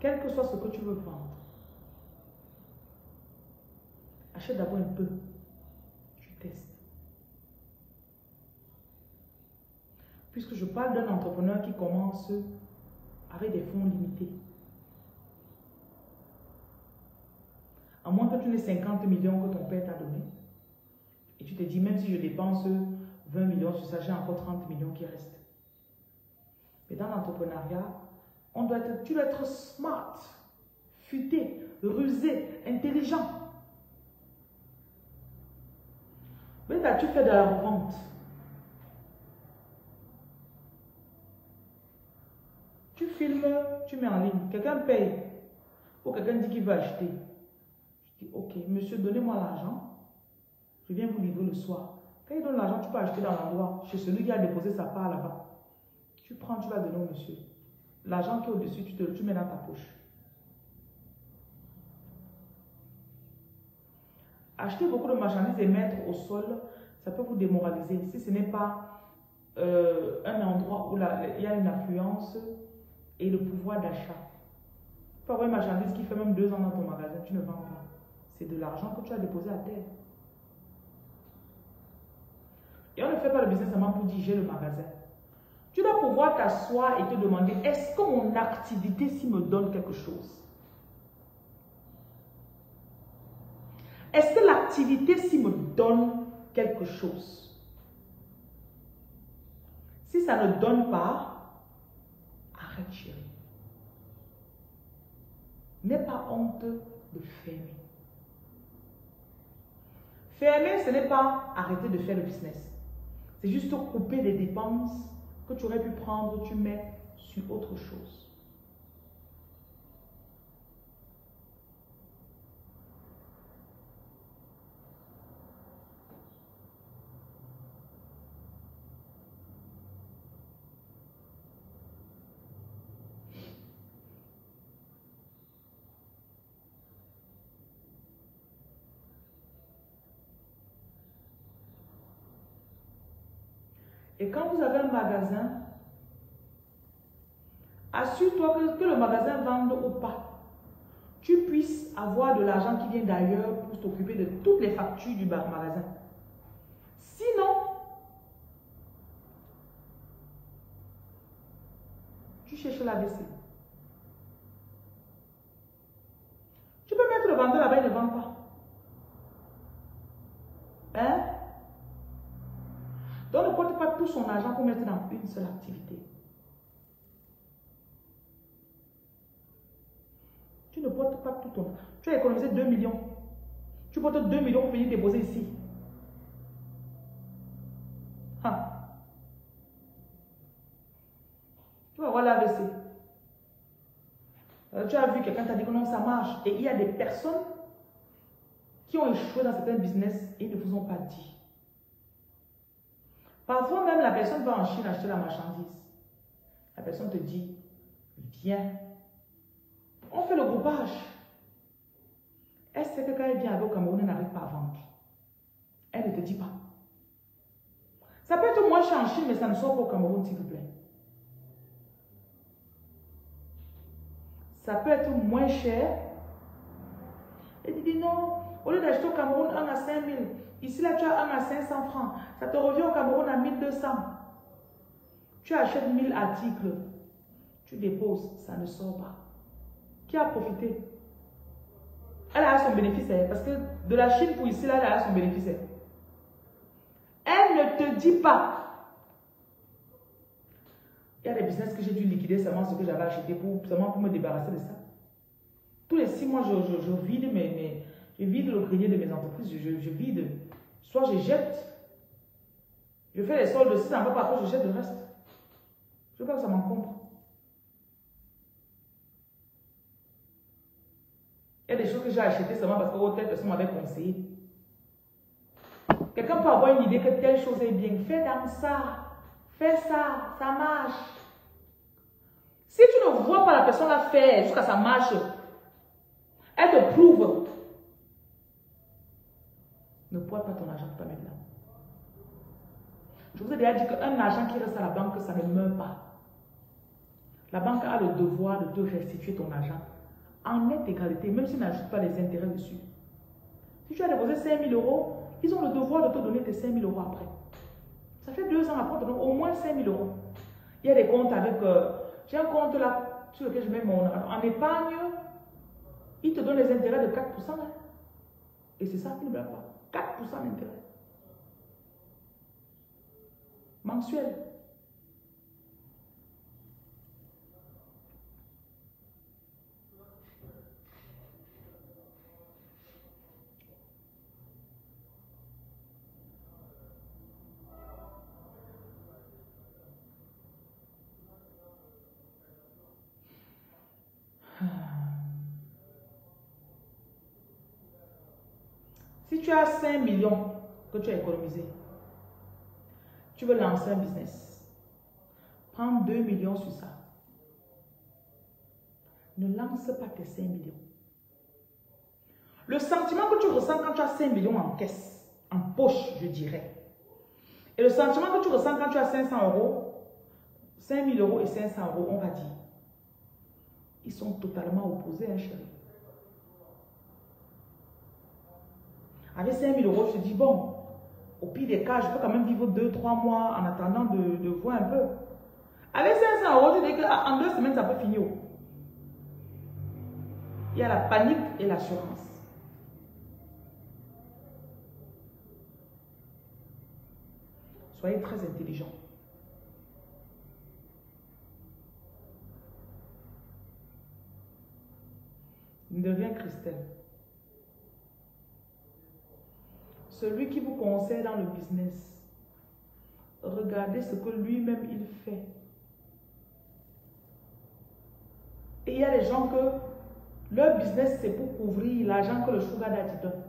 quel que soit ce que tu veux vendre, achète d'abord un peu. Tu testes. Puisque je parle d'un entrepreneur qui commence avec des fonds limités. À moins que tu n'aies 50 millions que ton père t'a donné. Et tu te dis, même si je dépense 20 millions sur ça, j'ai encore 30 millions qui restent. Mais dans l'entrepreneuriat, on doit être, tu dois être smart, futé, rusé, intelligent. Mais là, tu fais de la revente. Tu filmes, tu mets en ligne. Quelqu'un paye. Ou quelqu'un dit qu'il veut acheter. Je dis, ok, monsieur, donnez-moi l'argent. Je viens vous livrer le soir. Quand il donne l'argent, tu peux acheter dans l'endroit, chez celui qui a déposé sa part là-bas. Tu prends, tu vas donner au monsieur. L'argent qui est au-dessus, tu, te, tu mets dans ta poche. Acheter beaucoup de marchandises et mettre au sol, ça peut vous démoraliser. Si ce n'est pas euh, un endroit où il y a une affluence et le pouvoir d'achat. Tu peux avoir une marchandise qui fait même deux ans dans ton magasin, tu ne vends pas. C'est de l'argent que tu as déposé à terre. Et on ne fait pas le business seulement pour dire le magasin. Tu dois pouvoir t'asseoir et te demander est-ce que mon activité si me donne quelque chose? Est-ce que l'activité si me donne quelque chose? Si ça ne donne pas, arrête chérie. N'aie pas honte de fermer. Fermer, ce n'est pas arrêter de faire le business. C'est juste couper des dépenses que tu aurais pu prendre, tu mets sur autre chose. Et quand vous avez un magasin, assure-toi que, le magasin vende ou pas, tu puisses avoir de l'argent qui vient d'ailleurs pour t'occuper de toutes les factures du magasin. Sinon, tu cherches la baisser. Tu peux mettre le vendeur là-bas, il ne vend pas. Hein? Donc ne porte pas tout son argent pour mettre dans une seule activité. Tu ne portes pas tout ton... Tu as économisé 2 millions. Tu portes 2 millions pour venir déposer ici. Ah. Tu vas voir l'AVC. Euh, tu as vu quelqu'un t'a dit que non, ça marche. Et il y a des personnes qui ont échoué dans certains business et ne vous ont pas dit. Parfois même la personne va en Chine acheter la marchandise. La personne te dit, viens. On fait le groupage. Est-ce que quand elle vient au Cameroun, elle n'arrive pas à vendre Elle ne te dit pas. Ça peut être moins cher en Chine, mais ça ne sort pas au Cameroun, s'il vous plaît. Ça peut être moins cher. Elle dit non, au lieu d'acheter au Cameroun 1 à 5 000, Ici, là, tu as 1 à 500 francs. Ça te revient au Cameroun à 1200. Tu achètes 1000 articles. Tu déposes, ça ne sort pas. Qui a profité? Elle a son bénéfice. Hein, parce que de la Chine pour ici, là, elle a son bénéfice. Hein. Elle ne te dit pas. Il y a des business que j'ai dû liquider seulement ce que j'avais acheté pour, pour me débarrasser de ça. Tous les six mois, je, vide, je vide le grenier de mes entreprises. Je vide Soit je jette. Je fais les soldes, si ça ne va pas, je jette le reste. Je veux pas que ça m'encombre. Il y a des choses que j'ai achetées seulement parce que telle personne m'avait conseillé. Quelqu'un peut avoir une idée que telle chose est bien. Fais dans ça. Fais ça. Ça marche. Si tu ne vois pas la personne la faire jusqu'à ça marche, elle te prouve ne pointe pas ton argent pour mettre là. Je vous ai déjà dit qu'un argent qui reste à la banque, ça ne meurt pas. la banque a le devoir de te restituer ton argent en nette égalité, même s'ils n'ajoutent pas les intérêts dessus. Si tu as déposé 5 000 euros, ils ont le devoir de te donner tes 5 000 euros après. Ça fait deux ans après, donc au moins 5 000 euros. Il y a des comptes avec... Euh, j'ai un compte là sur lequel je mets mon... En épargne, ils te donnent les intérêts de 4%. Hein. Et c'est ça qu'ils ne veulent pas. 4% d'intérêt. Mensuel. Tu as 5 millions que tu as économisé, tu veux lancer un business, prends 2 millions sur ça. Ne lance pas tes 5 millions. Le sentiment que tu ressens quand tu as 5 millions en caisse, en poche, je dirais, et le sentiment que tu ressens quand tu as 500 euros, 5 000 euros et 500 euros, on va dire, ils sont totalement opposés, hein, chérie. Avec 5 000 euros, je te dis, bon, au pire des cas, je peux quand même vivre 2-3 mois en attendant de, voir un peu. Avec 500 euros, je dis qu'en deux semaines, ça peut finir. Il y a la panique et l'assurance. Soyez très intelligents. Devient Christelle. Celui qui vous conseille dans le business, regardez ce que lui-même il fait. Et il y a des gens que leur business, c'est pour couvrir l'argent que le sugar daddy donne.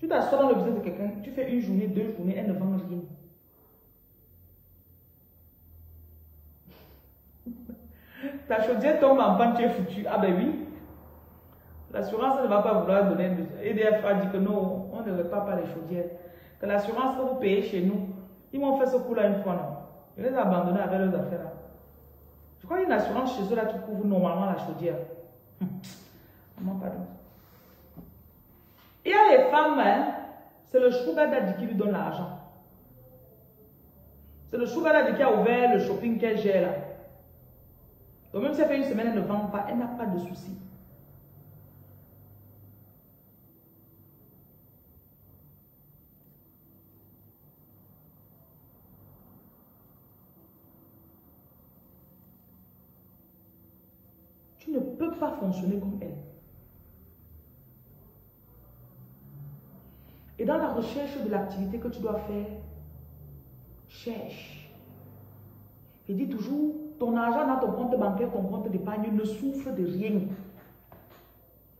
Tu t'assois dans le business de quelqu'un, tu fais une journée, deux journées, elle ne vend rien. Ta chaudière tombe en panne, tu es foutu. Ah ben oui. L'assurance ne va pas vouloir donner. EDF a dit que non, on ne répare pas les chaudières. Que l'assurance que vous payez chez nous, ils m'ont fait ce coup-là une fois, non. Je les ai abandonnés avec leurs affaires là. Je crois qu'il y a une assurance chez eux là qui couvre normalement la chaudière. Hum. pardon. Il y a les femmes, hein, c'est le sugar daddy qui lui donne l'argent. C'est le sugar daddy qui a ouvert le shopping qu'elle gère là. Donc même si elle fait une semaine, elle ne vend pas, elle n'a pas de soucis. Pas fonctionner comme elle. Et dans la recherche de l'activité que tu dois faire, cherche. Et dis toujours, ton argent dans ton compte bancaire, ton compte d'épargne ne souffre de rien.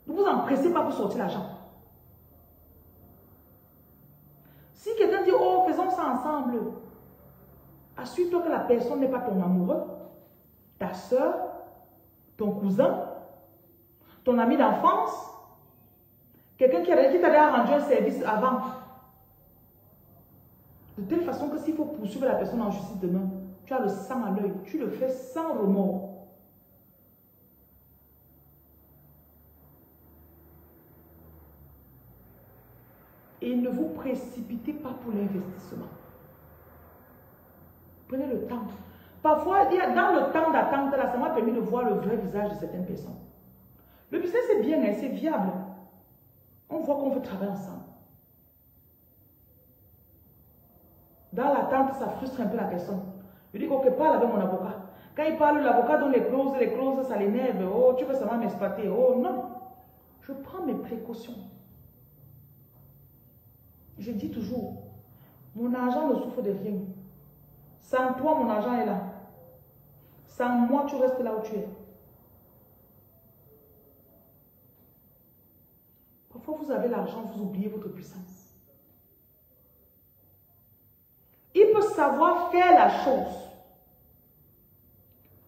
Ne vous empressez pas pour sortir l'argent. Si quelqu'un dit, oh, faisons ça ensemble, assure-toi que la personne n'est pas ton amoureux, ta soeur, ton cousin, ton ami d'enfance, quelqu'un qui, qui t'a rendu un service avant. De telle façon que s'il faut poursuivre la personne en justice demain, tu as le sang à l'œil, tu le fais sans remords. Et ne vous précipitez pas pour l'investissement. Prenez le temps. Parfois, dans le temps d'attente, ça m'a permis de voir le vrai visage de certaines personnes. Le business est bien, hein, c'est viable. On voit qu'on veut travailler ensemble. Dans l'attente, ça frustre un peu la personne. Je dis que parle avec mon avocat. Quand il parle, l'avocat donne les clauses, les clauses, ça l'énerve. Oh, tu veux seulement m'exploiter. Oh, non. Je prends mes précautions. Je dis toujours, mon argent ne souffre de rien. Sans toi, mon argent est là. Sans moi, tu restes là où tu es. Parfois, vous avez l'argent, vous oubliez votre puissance. Il peut savoir faire la chose,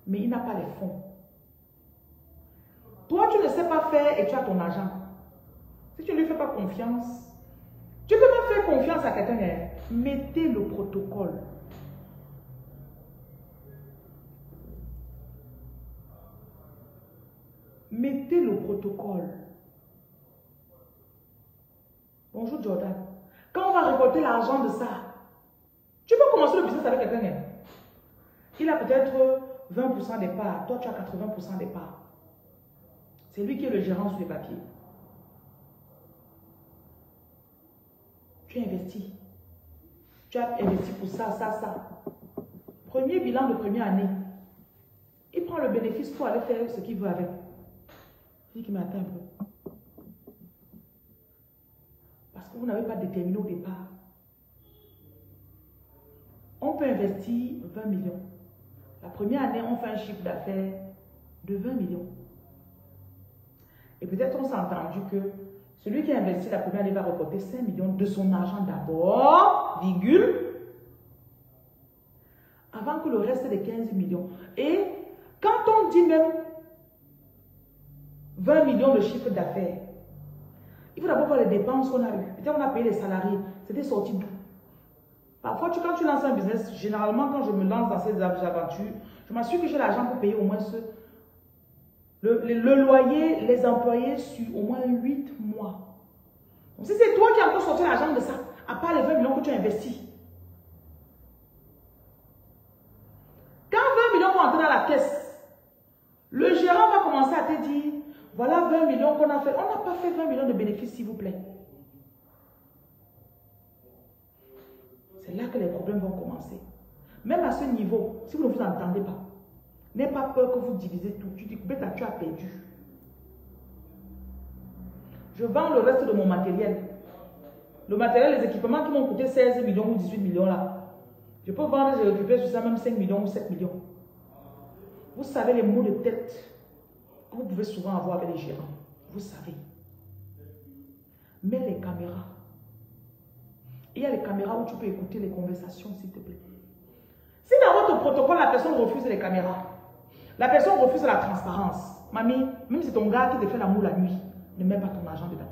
mais il n'a pas les fonds. Toi, tu ne sais pas faire et tu as ton argent. Si tu ne lui fais pas confiance, tu peux même faire confiance à quelqu'un. Mettez le protocole. Mettez le protocole. Bonjour Jordan. Quand on va récolter l'argent de ça, tu peux commencer le business avec quelqu'un. Hein? Il a peut-être 20% des parts, toi tu as 80% des parts. C'est lui qui est le gérant sur les papiers. Tu investis. Tu as investi pour ça, ça, ça. Premier bilan de première année. Il prend le bénéfice pour aller faire ce qu'il veut avec. Il dit qu'il m'attend un peu. Parce vous n'avez pas déterminé au départ. On peut investir 20 millions. La première année, on fait un chiffre d'affaires de 20 millions. Et peut-être on s'est entendu que celui qui a investi la première année va reporter 5 millions de son argent d'abord, virgule, avant que le reste des 15 millions. Et quand on dit même 20 millions de chiffre d'affaires, d'abord voir les dépenses qu'on a eues. Peut-être on a payé les salariés, c'était sorti d'où? Parfois, tu, quand tu lances un business, généralement, quand je me lance dans ces aventures, je m'assure que j'ai l'argent pour payer au moins ce, le, loyer, les employés sur au moins 8 mois. Donc, si c'est toi qui as encore sorti l'argent de ça, à part les 20 millions que tu as investis, quand 20 millions vont entrer dans la caisse, le gérant va commencer à te dire, voilà 20 millions qu'on a fait. On n'a pas fait 20 millions de bénéfices, s'il vous plaît. C'est là que les problèmes vont commencer. Même à ce niveau, si vous ne vous entendez pas, N'aie pas peur que vous divisez tout. Tu dis, Beta, tu as perdu. Je vends le reste de mon matériel. Le matériel, les équipements qui m'ont coûté 16 millions ou 18 millions là. Je peux vendre et récupérer sur ça même 5 millions ou 7 millions. Vous savez les mots de tête vous pouvez souvent avoir avec les gérants. Vous savez. Mais les caméras. Il y a les caméras où tu peux écouter les conversations, s'il te plaît. Si dans votre protocole, la personne refuse les caméras, la personne refuse la transparence. Mamie, même si ton gars qui te fait l'amour la nuit, ne met pas ton argent dedans.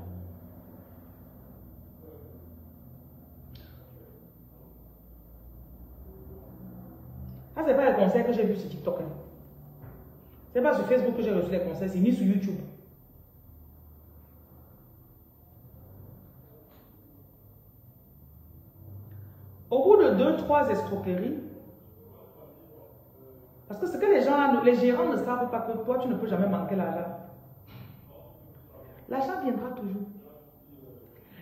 Ça, ce n'est pas le conseil que j'ai vu sur TikTok. Hein. Ce n'est pas sur Facebook que j'ai reçu les conseils, c'est ni sur YouTube. Au bout de deux, trois escroqueries, parce que ce que les gens, les gérants ne savent pas que toi, tu ne peux jamais manquer l'argent. L'argent viendra toujours.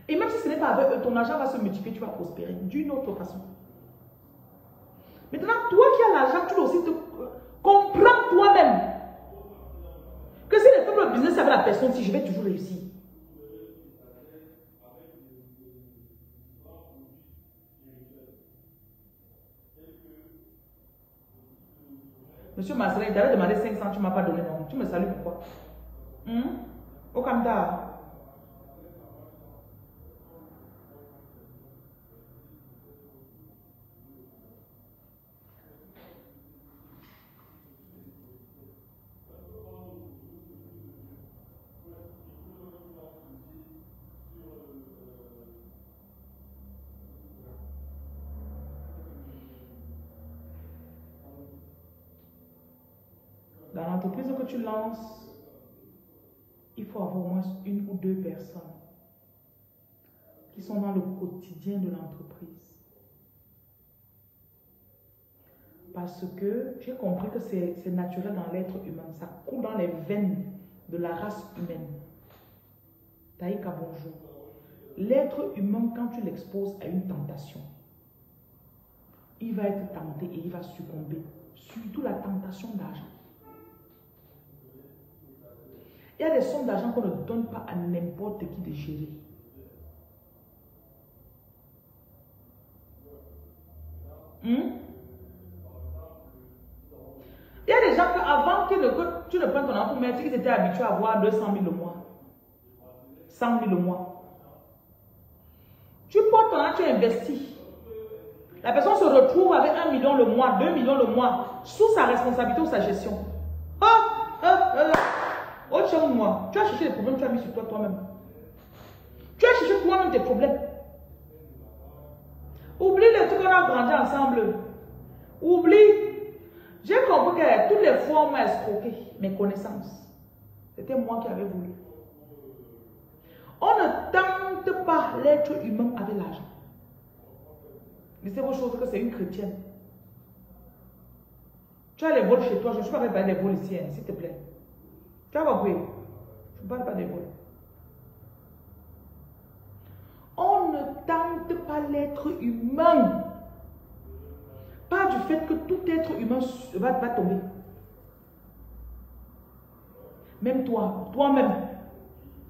Et même si ce n'est pas avec eux, ton argent va se multiplier, tu vas prospérer d'une autre façon. Maintenant, toi qui as l'argent, tu dois aussi te comprendre toi-même que si les fais le business avec la personne, si je vais toujours réussir. Monsieur Marcelin, il t'avait demandé 500, tu ne m'as pas donné, non. Tu me salues pourquoi? Hum? Au Canada. Il faut avoir au moins une ou deux personnes qui sont dans le quotidien de l'entreprise. Parce que j'ai compris que c'est naturel dans l'être humain. Ça coule dans les veines de la race humaine. Taïka, bonjour. L'être humain, quand tu l'exposes à une tentation, il va être tenté et il va succomber. Surtout la tentation d'argent. Il y a des sommes d'argent qu'on ne donne pas à n'importe qui de gérer. Hmm? Il y a des gens que avant que, tu ne prennes ton enfant, mais ils étaient habitués à avoir 200 000 le mois. 100 000 le mois. Tu portes ton argent, tu investis. La personne se retrouve avec 1 million le mois, 2 millions le mois, sous sa responsabilité ou sa gestion. Autre chose, moi, tu as cherché les problèmes, tu as mis sur toi toi-même. Tu as cherché toi-même tes problèmes. Oublie les trucs qu'on a grandi ensemble. Oublie. J'ai compris que toutes les fois, on m'a escroqué mes connaissances. C'était moi qui avais voulu. On ne tente pas l'être humain avec l'argent. c'est vos choses que c'est une chrétienne. Tu as les vols chez toi, je ne suis pas parler des vols ici, hein, s'il te plaît. Compris? Je parle pas vols. On ne tente pas l'être humain. Pas du fait que tout être humain va, tomber. Même toi, toi-même,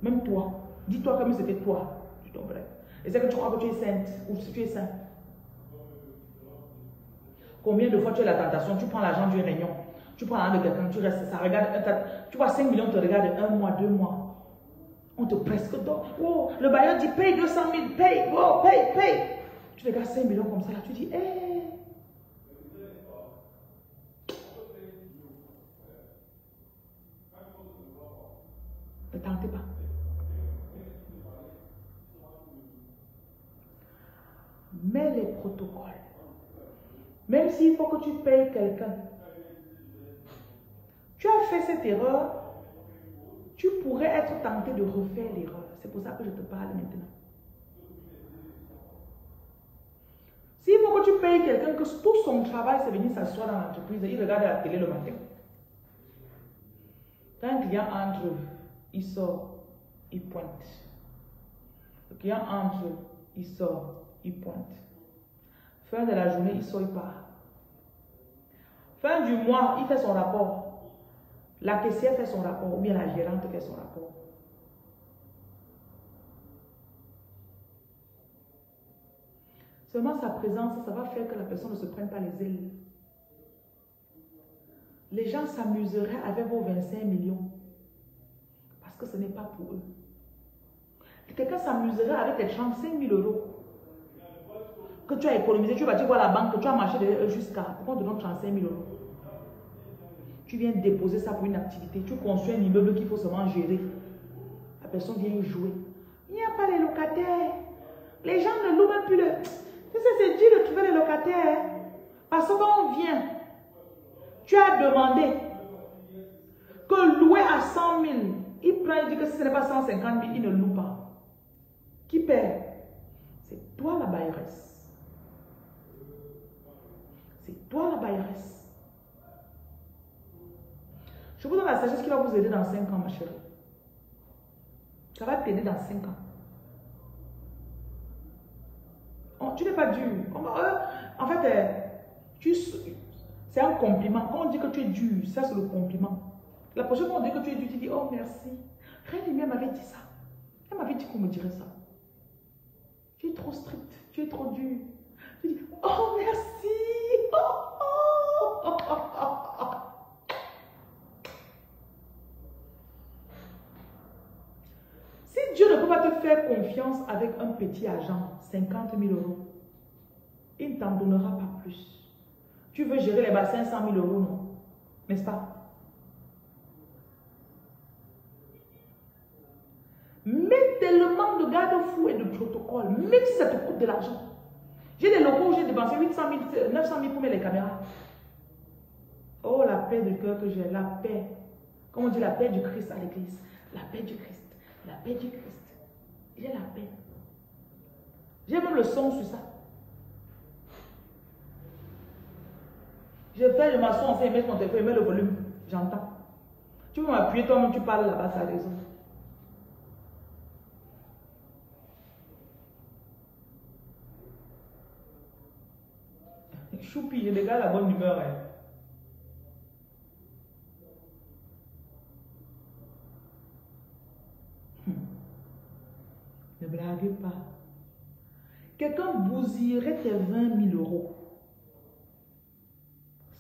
même toi, dis-toi comme c'était toi, tu tomberais. Et c'est que tu crois que tu es sainte ou si tu es saint. Combien de fois tu as la tentation, tu prends l'argent du réunion, tu prends l'argent de quelqu'un, tu restes, ça regarde, tu vois 5 millions te regarde un mois, deux mois. On te presque donne. Oh, le bailleur dit paye 200 000, paye, oh, paye, paye. Tu regardes 5 millions comme ça, là, tu dis, hé. Eh. Ne tentez pas. Mais les protocoles, même s'il faut que tu payes quelqu'un, tu as fait cette erreur, tu pourrais être tenté de refaire l'erreur. C'est pour ça que je te parle maintenant. S'il faut que tu payes quelqu'un que tout son travail, c'est venir s'asseoir dans l'entreprise et il regarde la télé le matin. Quand un client entre, il sort, il pointe. Le client entre, il sort, il pointe. Fin de la journée, il sort, il part. Fin du mois, il fait son rapport. La caissière fait son rapport, ou bien la gérante fait son rapport. Seulement sa présence, ça va faire que la personne ne se prenne pas les ailes. Les gens s'amuseraient avec vos 25 millions. Parce que ce n'est pas pour eux. Quelqu'un s'amuserait avec tes 35 000 euros que tu as économisé. Tu vas dire à la banque que tu as marché jusqu'à. Pourquoi on te donne 35 000 euros tu viens déposer ça pour une activité. Tu construis un immeuble qu'il faut seulement gérer. La personne vient jouer. Il n'y a pas les locataires. Les gens ne louent même plus le... C'est dur de trouver les locataires. Parce que quand on vient, tu as demandé que louer à 100 000, il prend, il dit que si ce n'est pas 150 000, il ne loue pas. Qui perd C'est toi la bailleresse. C'est toi la bailleresse. Je vous donne la sagesse qui va vous aider dans 5 ans, ma chérie. Ça va t'aider dans 5 ans. Oh, tu n'es pas dur. Euh, en fait, euh, c'est un compliment. Quand on dit que tu es dur, ça c'est le compliment. La prochaine fois on dit que tu es dur, tu dis Oh merci. Reine m'avait dit ça. Elle m'avait dit qu'on me dirait ça. Tu es trop strict, tu es trop dur. Tu dis Oh merci. Faire confiance avec un petit agent, 50 000 euros, il ne t'en donnera pas plus. Tu veux gérer les bas 500 000 euros, non? N'est-ce pas? Mets tellement de garde-fous et de protocoles, même si ça te coûte de l'argent. J'ai des locaux où j'ai dépensé 800 000, 900 000 pour mettre les caméras. Oh, la paix du cœur que j'ai, la paix. Comme on dit, la paix du Christ à l'église. La paix du Christ. La paix du Christ. J'ai la paix. J'ai même le son sur ça. Je fais, je m'assois, on fait, mets ton téléphone, mets le volume. J'entends. Tu veux m'appuyer toi-même, tu parles là-bas, ça raison. Choupi, je dégage la bonne humeur. Hein. Ne blaguez pas. Quelqu'un bousillerait tes 20 000 euros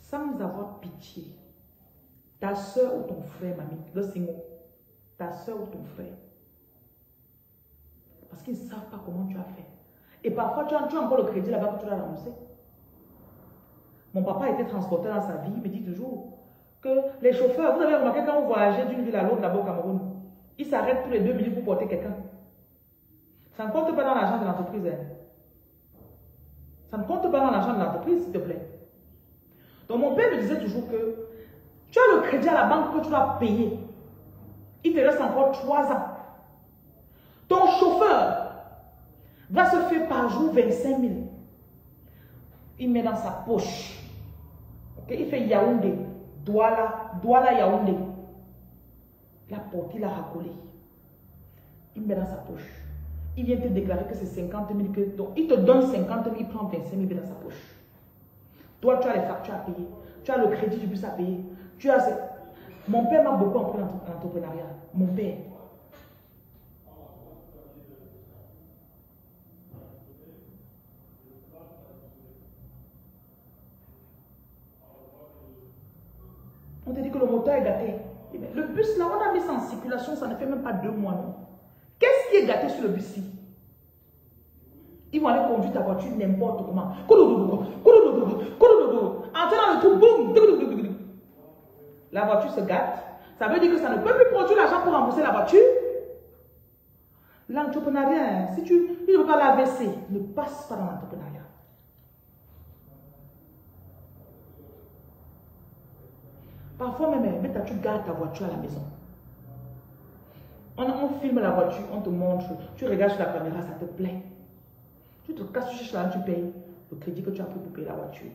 sans avoir pitié. Ta soeur ou ton frère, mamie, le signe, ta soeur ou ton frère. Parce qu'ils ne savent pas comment tu as fait. Et parfois, tu as, encore le crédit là-bas que tu l'as remboursé. Mon papa a été transporté dans sa vie, il me dit toujours que les chauffeurs, vous avez remarqué quand vous voyagez d'une ville à l'autre là-bas au Cameroun, ils s'arrêtent tous les deux minutes pour porter quelqu'un. Ça ne compte pas dans l'argent de l'entreprise. Hein. Ça ne compte pas dans l'argent de l'entreprise, s'il te plaît. Donc mon père me disait toujours que tu as le crédit à la banque que tu dois payer. il te reste encore trois ans. Ton chauffeur va se faire par jour 25 000. Il met dans sa poche. Il fait Yaoundé, Douala, Douala Yaoundé. La porte, il a racolé. Il met dans sa poche. Il vient te déclarer que c'est 50 000. Que, donc, il te donne 50 000, il prend 25 000 dans sa poche. Toi, tu as les factures à payer. Tu as le crédit du bus à payer. Tu as... Mon père m'a beaucoup appris l'entrepreneuriat. Mon père. On te dit que le moteur est gâté. Le bus, là, on a mis ça en circulation, ça ne fait même pas deux mois, non. Gâté sur le bus-ci Ils vont aller conduire ta voiture n'importe comment. En tenant le trou, boum La voiture se gâte. Ça veut dire que ça ne peut plus produire l'argent pour rembourser la voiture. L'entrepreneuriat, si tu ne veux pas l'AVC, ne passe pas dans l'entrepreneuriat. Parfois même, mais tu gardes ta voiture à la maison. On, filme la voiture, on te montre, tu regardes sur la caméra, ça te plaît. Tu te casses, tu cherches là, tu payes le crédit que tu as pris pour payer la voiture.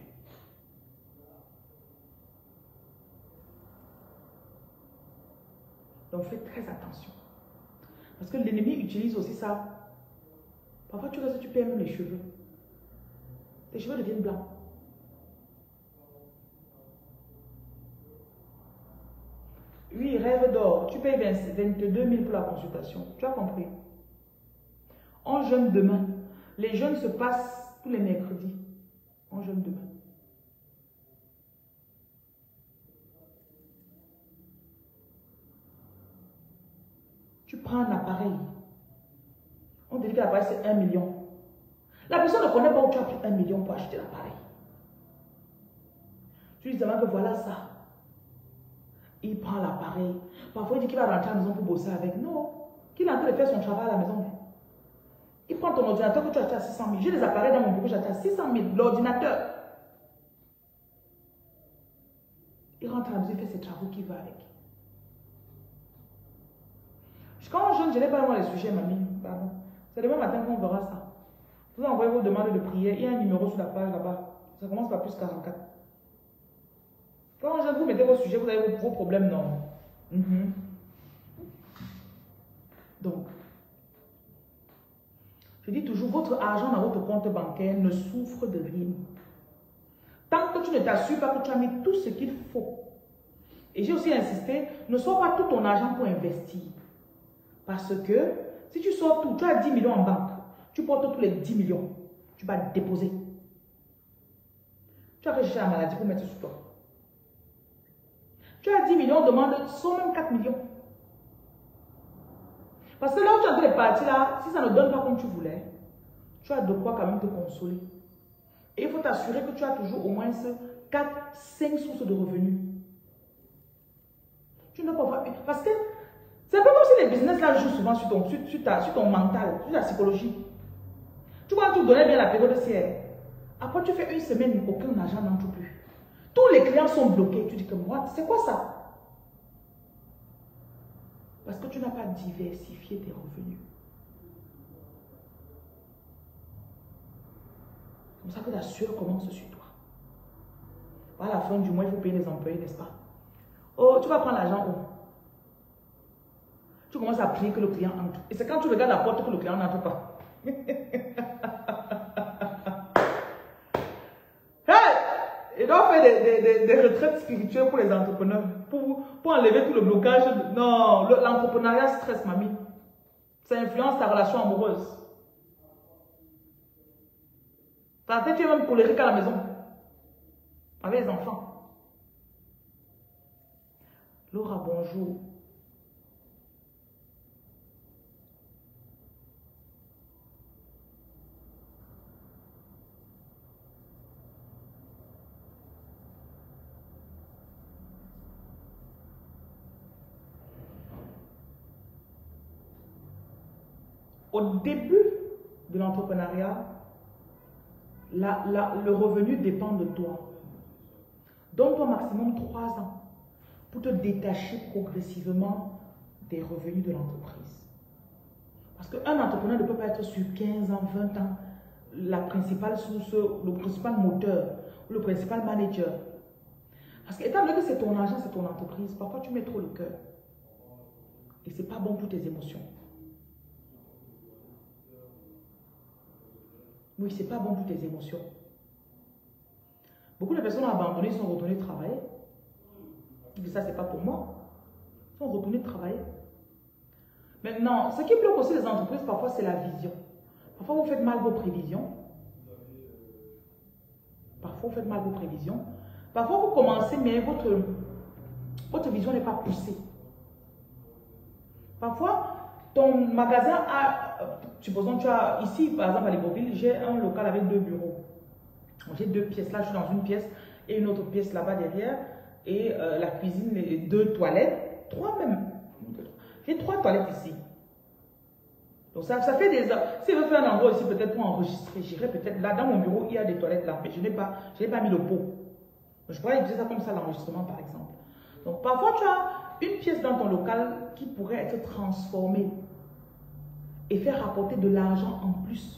Donc fais très attention. Parce que l'ennemi utilise aussi ça. Parfois tu restes, tu perds même les cheveux. Tes cheveux deviennent blancs. Oui, rêve d'or. Tu payes 22 000 pour la consultation. Tu as compris? On jeûne demain. Les jeûnes se passent tous les mercredis. On jeûne demain. Tu prends un appareil. On dit que l'appareil c'est 1 million. La personne ne connaît pas où tu as pris 1 million pour acheter l'appareil. Tu dis que voilà ça il prend l'appareil. Parfois, il dit qu'il va rentrer à la maison pour bosser avec. Non, qu'il est en train de faire son travail à la maison. Il prend ton ordinateur que tu as acheté à 600 000. J'ai des appareils dans mon bureau, j'ai acheté à 600 000. L'ordinateur. Il rentre à la maison, il fait ses travaux qu'il va avec. Quand je, je n'ai pas vraiment les sujets, mamie. Pardon. C'est demain matin qu'on verra ça. Vous envoyez vos demandes de prière. Il y a un numéro sur la page là-bas. Ça commence par plus 44. Quand vous mettez vos sujets, vous avez vos problèmes, non. Mhm. Donc, je dis toujours, votre argent dans votre compte bancaire ne souffre de rien. Tant que tu ne t'assures pas que tu as mis tout ce qu'il faut. Et j'ai aussi insisté, ne sois pas tout ton argent pour investir. Parce que si tu sors tout, tu as 10 millions en banque, tu portes tous les 10 millions, tu vas déposer. Tu as recherché la maladie pour mettre sur toi. Tu as 10 millions, demande sont même 4 millions. Parce que là où tu es en train de partir, là, si ça ne donne pas comme tu voulais, tu as de quoi quand même te consoler. Et il faut t'assurer que tu as toujours au moins 4, 5 sources de revenus. Tu ne peux pas. Parce que c'est un peu comme si les business là jouent souvent sur ton, sur, ta, ton mental, sur la psychologie. Tu vois, tu donnais bien la période de ciel. Après, tu fais une semaine, aucun argent n'entre. Tous les clients sont bloqués. Tu dis que moi, c'est quoi ça? Parce que tu n'as pas diversifié tes revenus. C'est comme ça que la sueur commence sur toi. À la fin du mois, il faut payer les employés, n'est-ce pas? Oh, tu vas prendre l'argent où? Tu commences à prier que le client entre. Et c'est quand tu regardes la porte que le client n'entre pas. Faire des, retraites spirituelles pour les entrepreneurs, pour, pour enlever tout le blocage. Non, l'entrepreneuriat stress, mamie. Ça influence ta relation amoureuse. Fait tu es même colérique à la maison. Avec les enfants. Laura, bonjour. Au début de l'entrepreneuriat, le revenu dépend de toi. Donne-toi maximum trois ans pour te détacher progressivement des revenus de l'entreprise. Parce qu'un entrepreneur ne peut pas être sur 15 ans, 20 ans, la principale source, le principal moteur, le principal manager. Parce qu'étant donné que c'est ton argent, c'est ton entreprise, parfois tu mets trop le cœur. Et ce n'est pas bon pour tes émotions. Oui, ce n'est pas bon pour tes émotions. Beaucoup de personnes ont abandonné, sont retournées travailler. Ils disent ça, c'est pas pour moi. Ils sont retournés travailler. Maintenant, ce qui bloque aussi les entreprises, parfois, c'est la vision. Parfois, vous faites mal vos prévisions. Parfois, vous faites mal vos prévisions. Parfois, vous commencez, mais votre, votre vision n'est pas poussée. Parfois, ton magasin a, supposons tu as ici, par exemple à Libreville, j'ai un local avec deux bureaux. J'ai deux pièces. Là, je suis dans une pièce et une autre pièce là-bas derrière. Et euh, la cuisine, les deux toilettes. Trois même. J'ai trois toilettes ici. Donc ça, ça fait des heures. Si je veux faire un endroit ici, peut-être pour enregistrer, j'irai peut-être là, dans mon bureau, il y a des toilettes là, mais je n'ai pas, pas mis le pot. je pourrais utiliser ça comme ça, l'enregistrement par exemple. Donc parfois, tu as une pièce dans ton local qui pourrait être transformée et faire rapporter de l'argent en plus.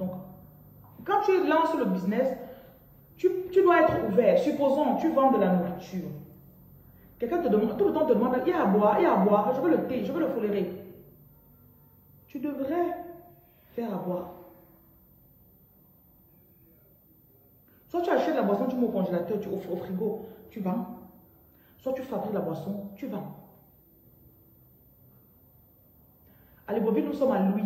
Donc, quand tu lances le business, tu, dois être ouvert. Supposons, tu vends de la nourriture. Quelqu'un te demande, tout le temps te demande, il y a à boire, il a à boire, je veux le thé, je veux le folérer. Tu devrais faire à boire. Soit tu achètes la boisson, tu mets au congélateur, tu offres au frigo, tu vends. Soit tu fabriques la boisson, tu vends. À Libreville, nous sommes à Louis.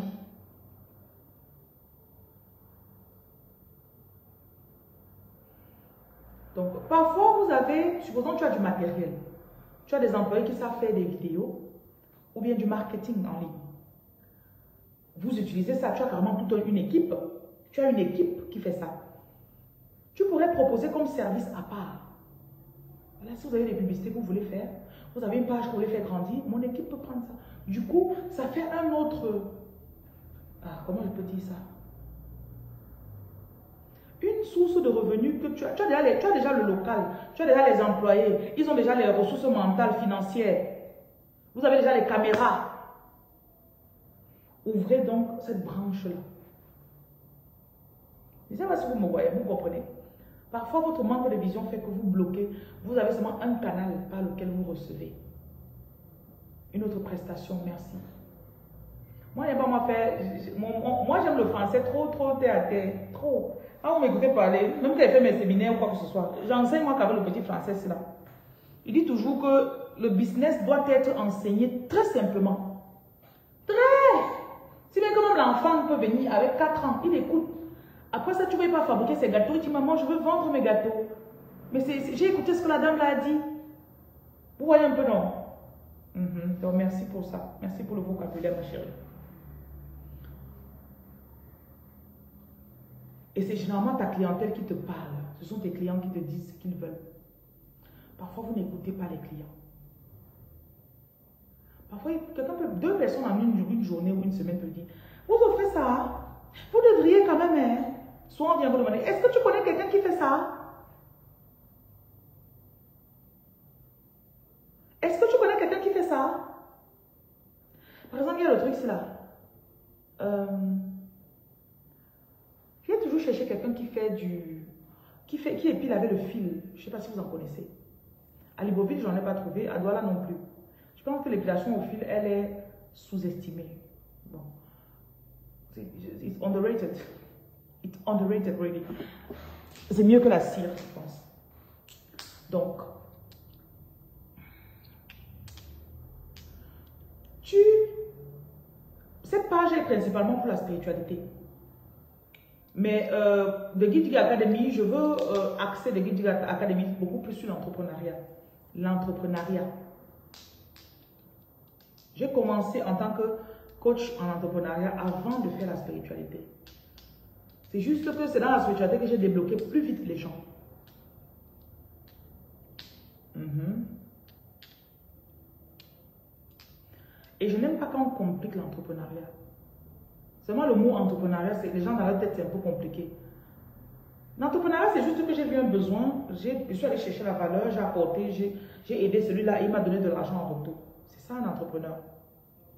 Donc, parfois, vous avez, supposons que tu as du matériel. Tu as des employés qui savent faire des vidéos ou bien du marketing en ligne. Vous utilisez ça, tu as carrément toute une équipe. Tu as une équipe qui fait ça. Tu pourrais proposer comme service à part. Voilà, si vous avez des publicités que vous voulez faire, vous avez une page que vous voulez faire grandir, mon équipe peut prendre ça. Du coup, ça fait un autre... Ah, comment je peux dire ça? Une source de revenus que tu as. Tu as, déjà tu as déjà le local, tu as déjà les employés, ils ont déjà les ressources mentales, financières. Vous avez déjà les caméras. Ouvrez donc cette branche-là. Je ne sais pas si vous me voyez, vous comprenez. Parfois, votre manque de vision fait que vous bloquez. Vous avez seulement un canal par lequel vous recevez. Une autre prestation, merci. Moi, j'aime pas moi faire. Moi, j'aime le français trop, trop terre à terre. Trop. Quand vous m'écoutez parler, même quand j'ai fait mes séminaires ou quoi que ce soit, j'enseigne moi qu'avec le petit français, c'est là. Il dit toujours que le business doit être enseigné très simplement. Très. Si bien que l'enfant peut venir avec 4 ans, il écoute. Après ça, tu ne veux pas fabriquer ses gâteaux. Il dit, maman, je veux vendre mes gâteaux. Mais j'ai écouté ce que la dame l'a dit. Vous voyez un peu, non? Mhm. Donc, merci pour ça. Merci pour le vocabulaire, ma chérie. Et c'est généralement ta clientèle qui te parle. Ce sont tes clients qui te disent ce qu'ils veulent. Parfois, vous n'écoutez pas les clients. Parfois, quelqu'un peut, deux personnes en une, journée ou une semaine peuvent dire, vous offrez ça, vous devriez quand même, hein. Soit on vient vous demander, est-ce que tu connais quelqu'un qui fait ça Est-ce que tu connais quelqu'un qui fait ça Par exemple, il y a le truc, c'est là. Euh, j'ai toujours cherché quelqu'un qui fait du... Qui, fait, qui épile avec le fil. Je ne sais pas si vous en connaissez. À Liboville, je n'en ai pas trouvé. À Douala non plus. Je pense que l'épilation au fil, elle est sous-estimée. Bon. It's underrated. It's underrated, really. C'est mieux que la cire, je pense. Donc, tu... Cette page est principalement pour la spiritualité. Mais euh, de Guide Academy, je veux euh, axer de Guide Academy beaucoup plus sur l'entrepreneuriat. L'entrepreneuriat. J'ai commencé en tant que coach en entrepreneuriat avant de faire la spiritualité. C'est juste que c'est dans la spiritualité que j'ai débloqué plus vite les gens. Mhm. Et je n'aime pas quand on complique l'entrepreneuriat. Seulement le mot entrepreneuriat, c'est les gens dans leur tête, c'est un peu compliqué. L'entrepreneuriat, c'est juste que j'ai vu un besoin, je suis allé chercher la valeur, j'ai apporté, j'ai aidé celui-là, il m'a donné de l'argent en retour. C'est ça un entrepreneur.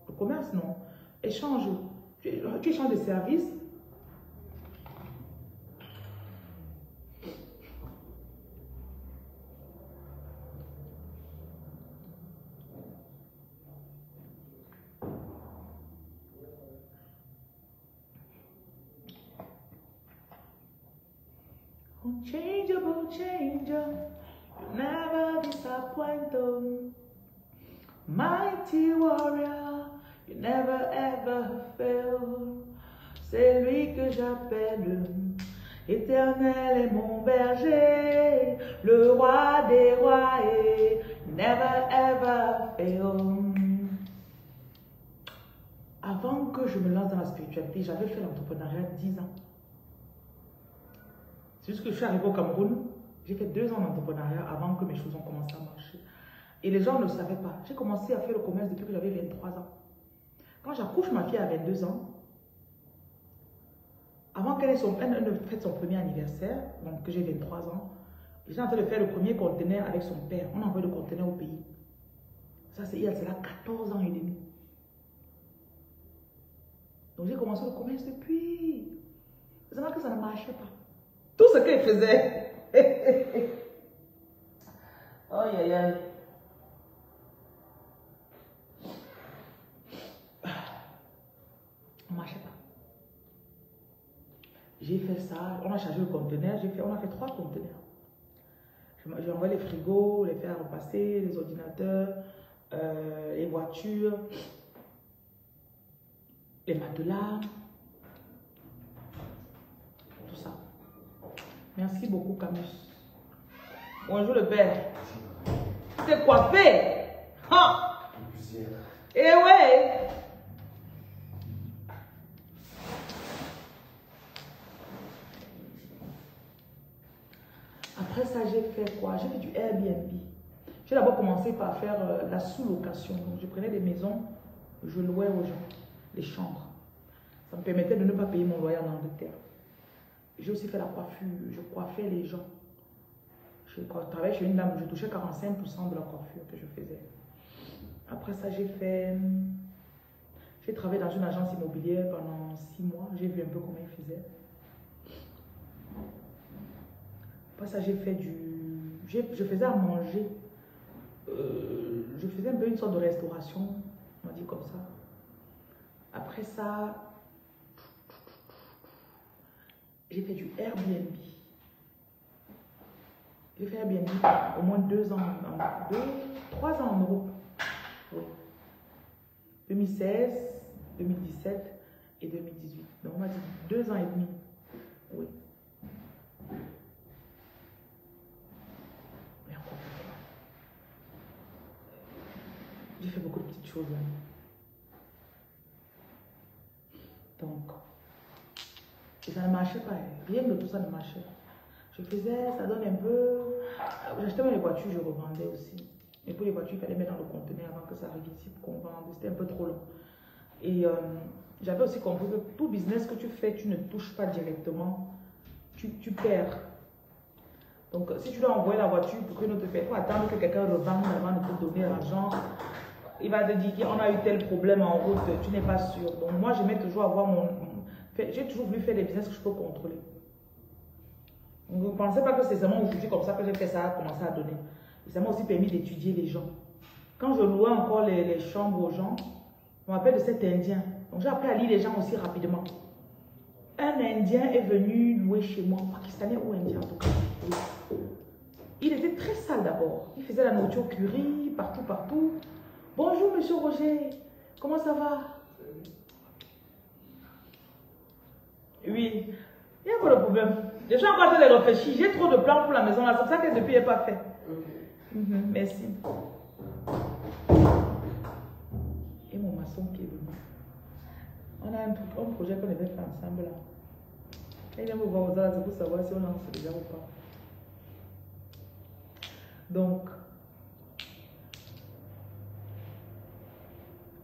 Le commerce, non. Échange. Tu, tu échanges des services. Never ever fail. C'est lui que j'appelle. Éternel est mon berger, le roi des rois et never ever fail. Avant que je me lance dans la spiritualité, j'avais fait l'entrepreneuriat 10 ans. C'est juste que je suis arrivée au Cameroun, j'ai fait deux ans d'entrepreneuriat avant que mes choses ont commencé à marcher. Et les gens ne le savaient pas. J'ai commencé à faire le commerce depuis que j'avais 23 ans. Quand j'accouche ma fille à 22 ans, avant qu'elle ait son, fait son premier anniversaire, donc que j'ai 23 ans, j'ai en train de faire le premier conteneur avec son père. On envoie le conteneur au pays. Ça, c'est il y a 14 ans et demi. Donc j'ai commencé le commerce depuis. Vous savez que ça ne marchait pas. Tout ce qu'il faisait. aïe, aïe, aïe. On ne marchait pas. J'ai fait ça. On a chargé le conteneur. Fait, on a fait trois conteneurs. J'ai envoyé les frigos, les faire repasser, les ordinateurs, euh, les voitures, les matelas. Merci beaucoup, Camus. Bonjour le père. C'est coiffé. Ha! Eh ouais. Après ça, j'ai fait quoi? J'ai fait du Airbnb. J'ai d'abord commencé par faire euh, la sous-location. Je prenais des maisons, je louais aux gens, les chambres. Ça me permettait de ne pas payer mon loyer en Angleterre. J'ai aussi fait la coiffure, je coiffais les gens. Je travaillais chez une dame, je touchais 45% de la coiffure que je faisais. Après ça, j'ai fait... J'ai travaillé dans une agence immobilière pendant six mois. J'ai vu un peu comment ils faisaient. Après ça, j'ai fait du... Je faisais à manger. Euh, je faisais un peu une sorte de restauration, on dit comme ça. Après ça, j'ai fait du Airbnb. J'ai fait Airbnb au moins deux ans, deux, trois ans en Europe. 2016, 2017 et 2018. Donc on m'a dit deux ans et demi. Oui. Mais encore J'ai fait beaucoup de petites choses. Donc, ça ne marchait pas. Rien de tout ça ne marchait. Je faisais, ça donne un peu. J'achetais les voitures, je revendais aussi. Et pour les voitures, il fallait mettre dans le conteneur avant que ça arrive ici pour qu'on vende. C'était un peu trop long. Et euh, j'avais aussi compris que tout business que tu fais, tu ne touches pas directement. Tu, tu perds. Donc, si tu dois envoyer la voiture pour que nous te il faut attendre que quelqu'un revende avant de te donner l'argent. Il va te dire qu'on a eu tel problème en route, tu n'es pas sûr. Donc, moi, j'aimais toujours avoir mon, j'ai toujours voulu faire des business que je peux contrôler. Vous ne pensez pas que c'est seulement aujourd'hui comme ça que j'ai fait ça, commencé à donner. Ça m'a aussi permis d'étudier les gens. Quand je louais encore les, chambres aux gens, on m'appelle de cet Indien. Donc j'ai appris à lire les gens aussi rapidement. Un Indien est venu louer chez moi, pakistanais ou indien en tout cas. Il était très sale d'abord. Il faisait la nourriture curry, partout, partout. Bonjour, monsieur Roger. Comment ça va? Oui. Il n'y a pas de problème? Je suis encore en train de réfléchir. J'ai trop de plans pour la maison là. C'est pour ça que depuis, il n'est pas fait. Mhm, merci. Et mon maçon qui est venu. On a un, un projet qu'on devait faire ensemble là. il vient me voir aux autres pour savoir si on lance déjà ou pas. Donc,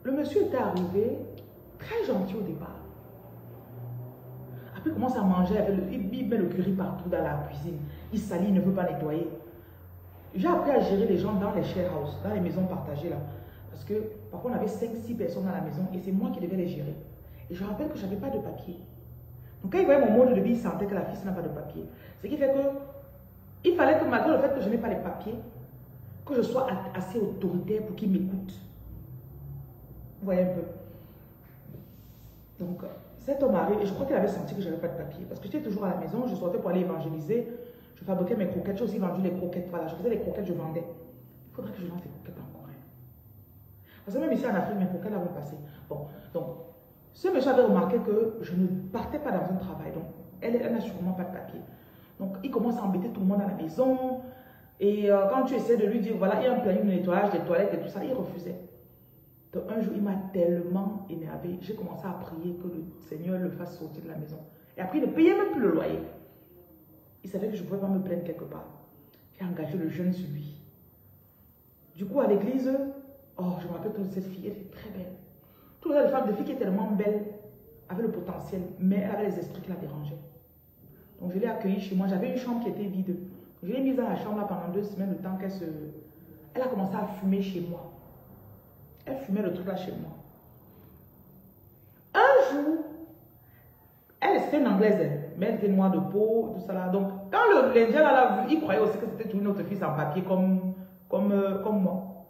le monsieur était arrivé très gentil au départ il commence à manger, il met le curry partout dans la cuisine. Il salit, il ne veut pas nettoyer. J'ai appris à gérer les gens dans les share house, dans les maisons partagées là. Parce que parfois, on avait 5-6 personnes à la maison et c'est moi qui devais les gérer. Et je rappelle que je n'avais pas de papier. Donc, quand il voyait mon mode de vie, il sentait que la fille n'a pas de papier. Ce qui fait que, il fallait que malgré le fait que je n'ai pas les papiers, que je sois assez autoritaire pour qu'il m'écoute. Voyez un peu. Donc, cet homme arrive, et je crois qu'il avait senti que je n'avais pas de papier. Parce que j'étais toujours à la maison, je sortais pour aller évangéliser. Je fabriquais mes croquettes, j'ai aussi vendu les croquettes. Voilà, je faisais les croquettes, je vendais. Il faudrait que je vende les croquettes encore. Parce que même ici en Afrique, mes croquettes vont passer. Bon, donc, ce monsieur avait remarqué que je ne partais pas dans un travail. Donc, elle, n'a sûrement pas de papier. Donc, il commence à embêter tout le monde à la maison. Et euh, quand tu essaies de lui dire, voilà, il y a un planning de nettoyage des toilettes et tout ça, il refusait. Donc, un jour, il m'a tellement énervé. J'ai commencé à prier que le Seigneur le fasse sortir de la maison. Et après, il ne payait même plus le loyer. Il savait que je ne pouvais pas me plaindre quelque part. J'ai engagé le jeune sur lui. Du coup, à l'église, oh, je me rappelle que cette fille, était très belle. Toutes les femmes de filles qui étaient tellement belles avaient le potentiel, mais elle avait les esprits qui la dérangeaient. Donc, je l'ai accueillie chez moi. J'avais une chambre qui était vide. Je l'ai mise dans la chambre là pendant deux semaines, le temps qu'elle se... Elle a commencé à fumer chez moi. Elle fumait le truc là chez moi. Un jour, elle était une anglaise, mais elle était noire de peau, tout ça là. Donc, quand l'Indien l'a vu, il croyait aussi que c'était une autre fille sans papier comme, comme, euh, comme moi.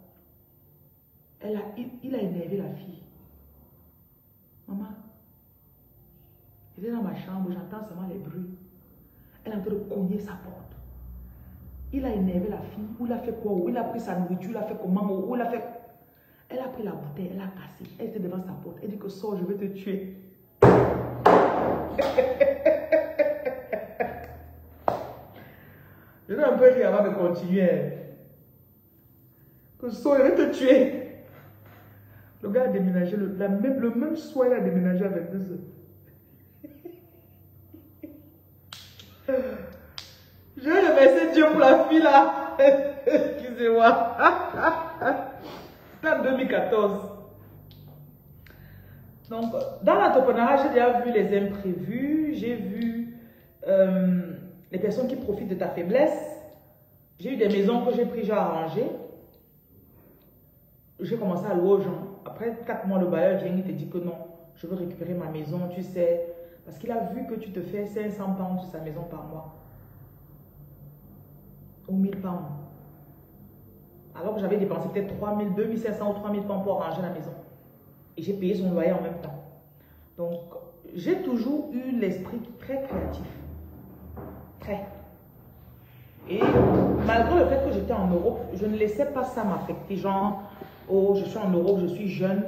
Elle a, il, a énervé la fille. Maman, j'étais dans ma chambre, j'entends seulement les bruits. Elle est en train de cogner sa porte. Il a énervé la fille, ou il a fait quoi, ou il a pris sa nourriture, il a fait comment, ou il a fait elle a pris la bouteille, elle a cassé. Elle était devant sa porte. Elle dit que sors, je vais te tuer. je vais un peu rire avant de continuer. Que sors, je vais te tuer. Le gars a déménagé, le, même, le même soir, il a déménagé avec deux. Je vais remercier Dieu pour la fille là. Excusez-moi. 2014. Donc, dans l'entrepreneuriat, j'ai déjà vu les imprévus, j'ai vu euh, les personnes qui profitent de ta faiblesse. J'ai eu des maisons que j'ai pris déjà arrangées. J'ai commencé à louer aux gens. Après 4 mois, le bailleur vient, il te dit que non, je veux récupérer ma maison, tu sais. Parce qu'il a vu que tu te fais 500 pounds sur sa maison par mois. Ou 1000 pounds. Alors que j'avais dépensé peut-être 3 000, 2 500 ou 3 000 francs pour ranger la maison. Et j'ai payé son loyer en même temps. Donc, j'ai toujours eu l'esprit très créatif. Très. Et malgré le fait que j'étais en Europe, je ne laissais pas ça m'affecter. Genre, oh, je suis en Europe, je suis jeune,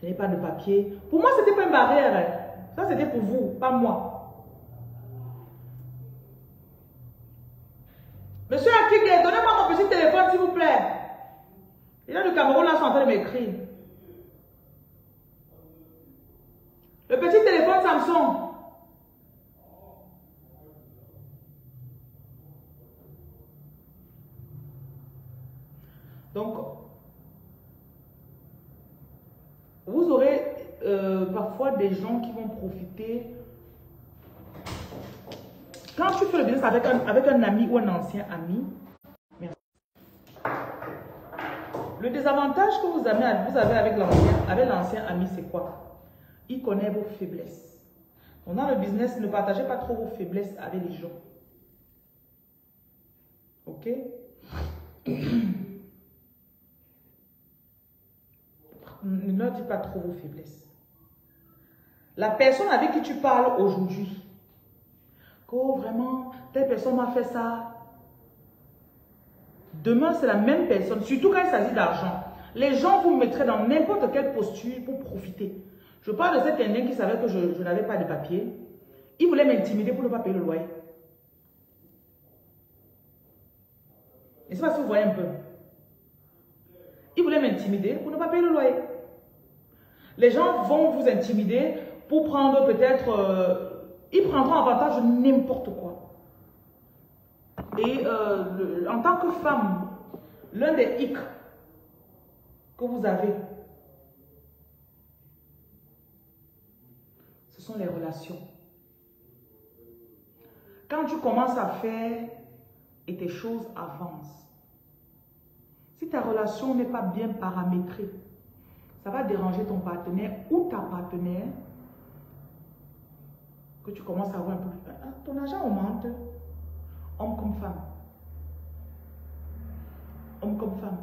je n'ai pas de papier. Pour moi, ce n'était pas une barrière. Hein. Ça, c'était pour vous, pas moi. Monsieur Akigé, donnez-moi mon petit téléphone, s'il vous plaît. Il y a le Cameroun là, sont en train de m'écrire. Le petit téléphone Samsung. Donc, vous aurez euh, parfois des gens qui vont profiter. Quand tu fais le business avec un, avec un ami ou un ancien ami, Le désavantage que vous avez, avec l'ancien ami, c'est quoi? Il connaît vos faiblesses. On a le business, ne partagez pas trop vos faiblesses avec les gens. Ok? Ne leur dis pas trop vos faiblesses. La personne avec qui tu parles aujourd'hui, que vraiment, telle personne m'a fait ça, Demain, c'est la même personne, surtout quand il s'agit d'argent. Les gens vous mettraient dans n'importe quelle posture pour profiter. Je parle de cet Indien qui savait que je, n'avais pas de papier. Il voulait m'intimider pour ne pas payer le loyer. Et c'est parce que vous voyez un peu. Il voulait m'intimider pour ne pas payer le loyer. Les gens vont vous intimider pour prendre peut-être... Euh, ils prendront avantage de n'importe quoi. Et euh, en tant que femme, l'un des hic que vous avez, ce sont les relations. Quand tu commences à faire et tes choses avancent, si ta relation n'est pas bien paramétrée, ça va déranger ton partenaire ou ta partenaire que tu commences à avoir un peu... Ah, ton argent augmente, homme comme femme. Homme comme femme.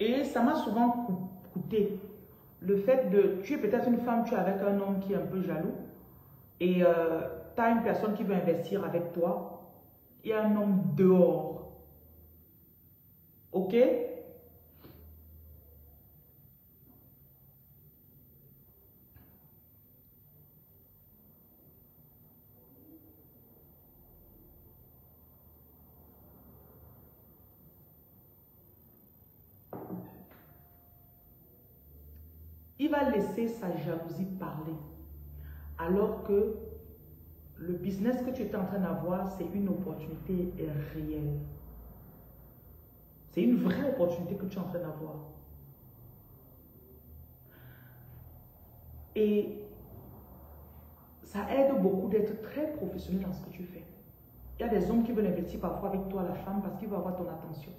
Et ça m'a souvent coûté le fait de... Tu es peut-être une femme, tu es avec un homme qui est un peu jaloux et euh, tu as une personne qui veut investir avec toi. Il y a un homme dehors. OK? Il va laisser sa jalousie parler. Alors que le business que tu es en train d'avoir, c'est une opportunité réelle. C'est une vraie opportunité que tu es en train d'avoir. Et ça aide beaucoup d'être très professionnel dans ce que tu fais. Il y a des hommes qui veulent investir parfois avec toi, la femme, parce qu'il veut avoir ton attention.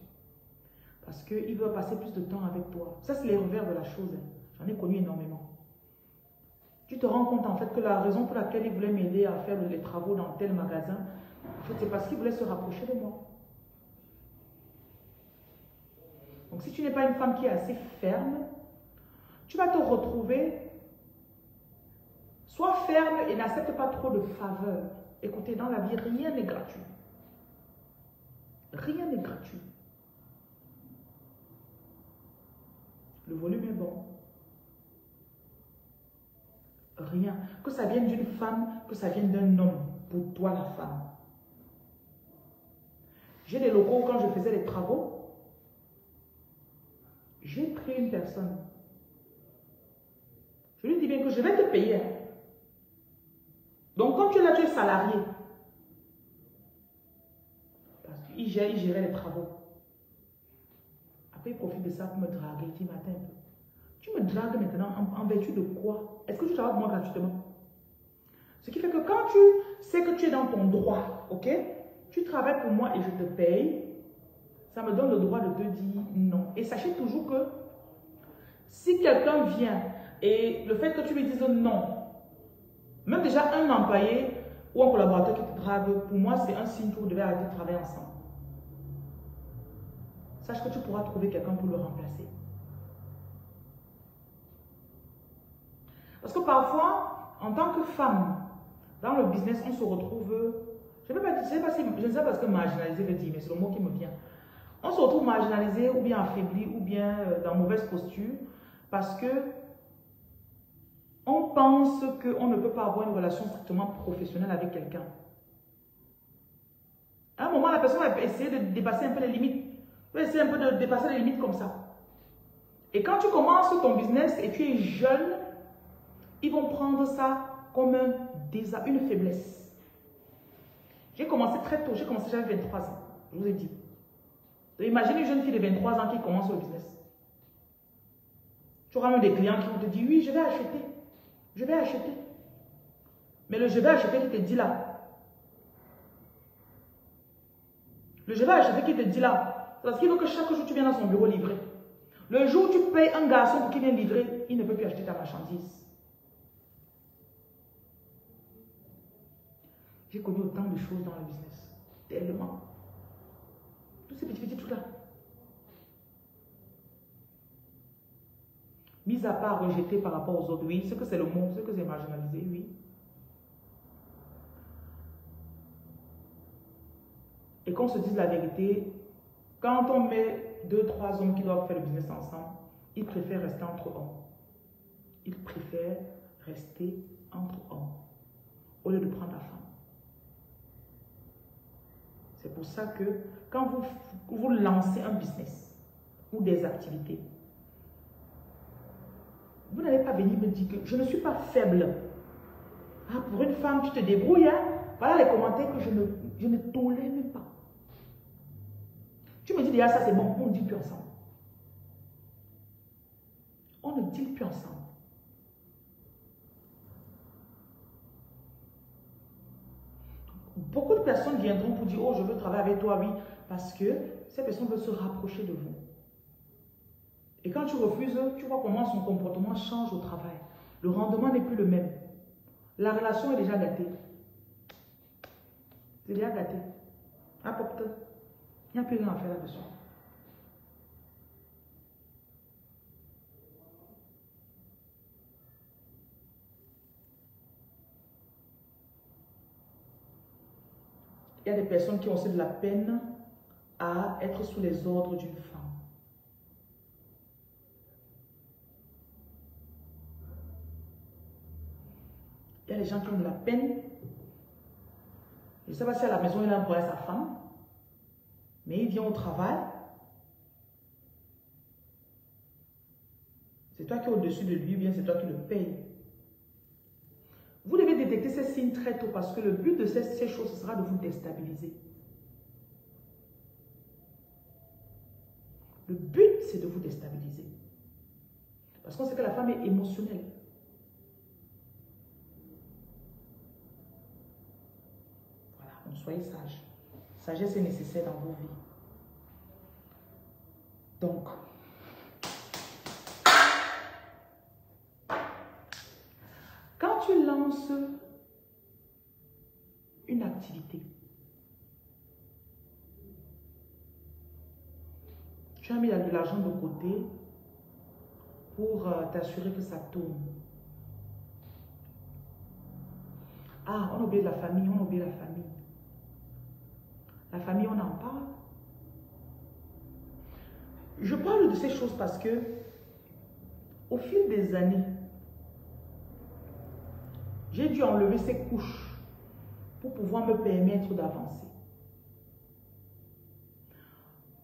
Parce qu'il veut passer plus de temps avec toi. Ça, c'est les revers de la chose. Hein. J'en ai connu énormément. Tu te rends compte en fait que la raison pour laquelle il voulait m'aider à faire les travaux dans tel magasin, en fait, c'est parce qu'il voulait se rapprocher de moi. Donc si tu n'es pas une femme qui est assez ferme, tu vas te retrouver, sois ferme et n'accepte pas trop de faveurs. Écoutez, dans la vie, rien n'est gratuit. Rien n'est gratuit. Le volume est bon. Rien. Que ça vienne d'une femme, que ça vienne d'un homme. Pour toi, la femme. J'ai des locaux quand je faisais les travaux. J'ai pris une personne. Je lui dis bien que je vais te payer. Donc, quand tu es là, tu es salarié. Parce qu'il gérait, il gérait les travaux. Après, il profite de ça pour me draguer. Il dit, matin, tu me dragues maintenant en, vertu de quoi? Est-ce que tu travailles pour moi gratuitement? Ce qui fait que quand tu sais que tu es dans ton droit, ok? Tu travailles pour moi et je te paye, ça me donne le droit de te dire non. Et sachez toujours que si quelqu'un vient et le fait que tu lui dises non, même déjà un employé ou un collaborateur qui te drague, pour moi, c'est un signe que vous devez arrêter de travailler ensemble. Sache que tu pourras trouver quelqu'un pour le remplacer. Parce que parfois, en tant que femme, dans le business, on se retrouve, je ne sais pas, si, je ne sais pas ce que marginalisé veut dire, mais c'est le mot qui me vient. On se retrouve marginalisé ou bien affaibli ou bien euh, dans mauvaise posture parce que on pense qu'on ne peut pas avoir une relation strictement professionnelle avec quelqu'un. À un moment, la personne va essayer de dépasser un peu les limites. Va essayer un peu de dépasser les limites comme ça. Et quand tu commences ton business et tu es jeune, ils vont prendre ça comme un une faiblesse. J'ai commencé très tôt, j'ai commencé j'avais 23 ans, je vous ai dit. Imaginez une jeune fille de 23 ans qui commence le business. Tu auras même des clients qui vont te dire, oui, je vais acheter, je vais acheter. Mais le je vais acheter qui te dit là, le je vais acheter qui te dit là, parce qu'il veut que chaque jour tu viennes dans son bureau livrer. Le jour où tu payes un garçon pour qu'il vienne livrer, il ne peut plus acheter ta marchandise. J'ai connu autant de choses dans le business. Tellement. Tous ces petits petits trucs-là. Mis à part rejeté par rapport aux autres, oui. Ce que c'est le mot, ce que c'est marginalisé, oui. Et qu'on se dise la vérité, quand on met deux, trois hommes qui doivent faire le business ensemble, ils préfèrent rester entre hommes. Ils préfèrent rester entre hommes au lieu de prendre la femme. C'est pour ça que quand vous, vous lancez un business ou des activités, vous n'allez pas venir me dire que je ne suis pas faible. Ah, pour une femme, tu te débrouilles. Hein? Voilà les commentaires que je ne, je ne tolère même pas. Tu me dis déjà ça, c'est bon, on ne dit plus ensemble. On ne dit plus ensemble. Beaucoup de personnes viendront pour dire, oh, je veux travailler avec toi, oui. Parce que ces personnes veulent se rapprocher de vous. Et quand tu refuses, tu vois comment son comportement change au travail. Le rendement n'est plus le même. La relation est déjà gâtée. C'est déjà gâté. Apporte. Il n'y a plus rien à faire là-dessus. Il y a des personnes qui ont aussi de la peine à être sous les ordres d'une femme. Il y a des gens qui ont de la peine. Je ne sais pas si à la maison il a employé sa femme, mais il vient au travail. C'est toi qui es au-dessus de lui, bien c'est toi qui le payes. Détecter ces signes très tôt parce que le but de ces, choses, sera de vous déstabiliser. Le but, c'est de vous déstabiliser. Parce qu'on sait que la femme est émotionnelle. Voilà, donc soyez sage. Sagesse est nécessaire dans vos vies. Donc, lances une activité, tu as mis de l'argent de côté pour euh, t'assurer que ça tourne. Ah, on oublie la famille, on oublie la famille. La famille, on en parle. Je parle de ces choses parce que, au fil des années, j'ai dû enlever ces couches pour pouvoir me permettre d'avancer.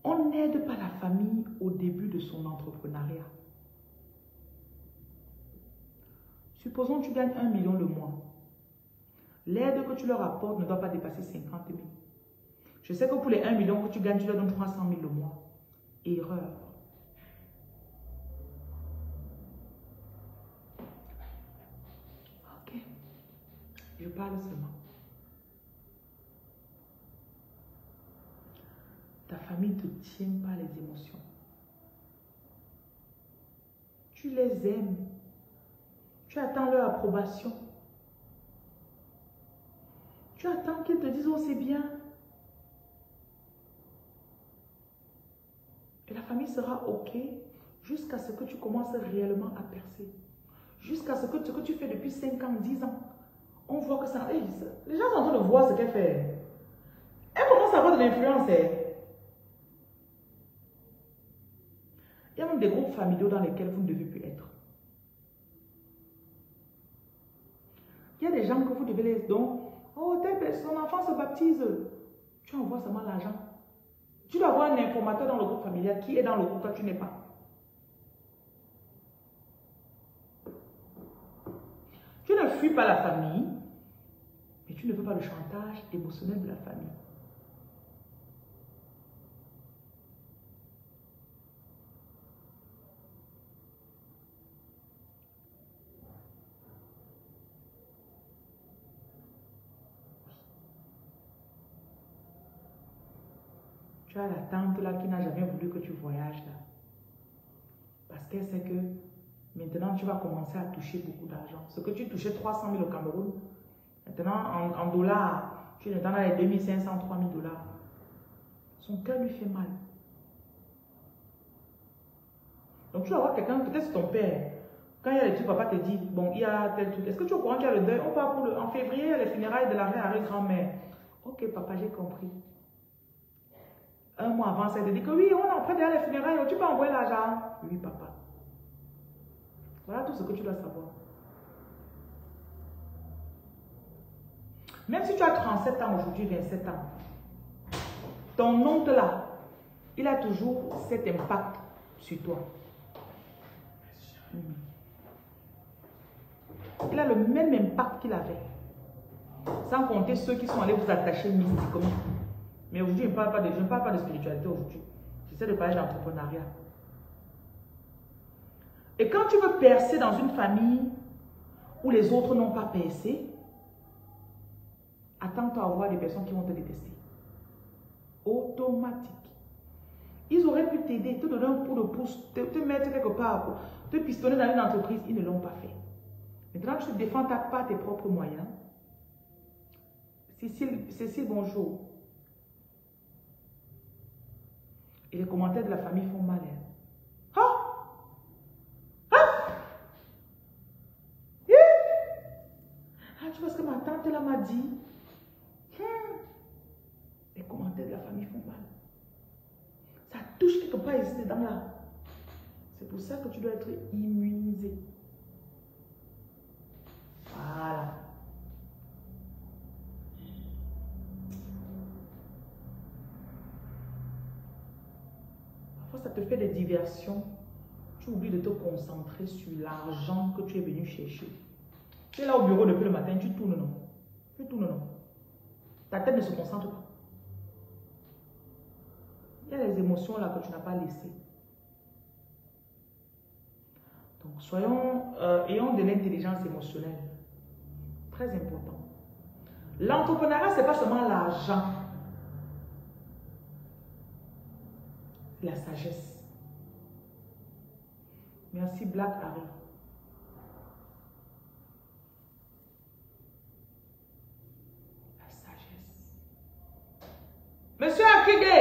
On n'aide pas la famille au début de son entrepreneuriat. Supposons que tu gagnes un million le mois. L'aide que tu leur apportes ne doit pas dépasser 50 000. Je sais que pour les 1 million que tu gagnes, tu leur donnes 300 000 le mois. Erreur. Ok. Je parle seulement. Ta famille te tient pas les émotions. Tu les aimes. Tu attends leur approbation. Tu attends qu'ils te disent, oh c'est bien. Et la famille sera OK jusqu'à ce que tu commences réellement à percer. Jusqu'à ce que ce que tu fais depuis 5 ans, 10 ans, on voit que ça... les gens sont en train de voir ce qu'elle fait. Elle commence à avoir de l'influence. Hein. Il y a même des groupes familiaux dans lesquels vous ne devez plus être. Il y a des gens que vous devez les... Donc, oh, personne, enfant se baptise. Tu envoies seulement l'argent. Tu dois avoir un informateur dans le groupe familial qui est dans le groupe, toi tu n'es pas. Tu ne fuis pas la famille, ne veux pas le chantage émotionnel de la famille. Tu as la tante là qui n'a jamais voulu que tu voyages là. Parce qu'elle sait que maintenant tu vas commencer à toucher beaucoup d'argent. Ce que tu touchais 300 000 au Cameroun, maintenant en, dollars, tu es dans les 2500, 3000 dollars. Son cœur lui fait mal. Donc tu vas voir quelqu'un, peut-être ton père. Quand il y a les trucs, papa te dit, bon, il y a tel truc. Est-ce que tu es au courant qu'il y a le deuil? On part pour le, en février, les funérailles de la reine grand-mère. Ok, papa, j'ai compris. Un mois avant, ça te dit que oui, on est en train d'aller les funérailles, tu peux envoyer l'argent. Oui, papa. Voilà tout ce que tu dois savoir. Même si tu as 37 ans aujourd'hui, 27 ans, ton oncle là, il a toujours cet impact sur toi. Il a le même impact qu'il avait. Sans compter ceux qui sont allés vous attacher mystiquement. Mais aujourd'hui, je ne parle pas de, je ne parle pas de spiritualité aujourd'hui. J'essaie de parler d'entrepreneuriat. Et quand tu veux percer dans une famille où les autres n'ont pas percé, attends-toi à voir des personnes qui vont te détester. Automatique. Ils auraient pu t'aider, te donner un coup de pouce, te, mettre quelque part, te pistonner dans une entreprise. Ils ne l'ont pas fait. Maintenant, tu te défends, pas tes propres moyens. Cécile, Cécile, bonjour. Et les commentaires de la famille font mal. Hein. parce que ma tante là m'a dit, commentaires de la famille font mal. Ça touche quelque part ici dedans là. C'est pour ça que tu dois être immunisé. Voilà. Parfois, ça te fait des diversions. Tu oublies de te concentrer sur l'argent que tu es venu chercher. Tu es là au bureau depuis le matin, tu tournes, non? Tu tournes, non? Ta tête ne se concentre pas. Il y a des émotions là que tu n'as pas laissées. Donc, soyons, euh, ayons de l'intelligence émotionnelle. Très important. L'entrepreneuriat, ce n'est pas seulement l'argent. C'est la sagesse. Merci Black Harry. Monsieur Akige.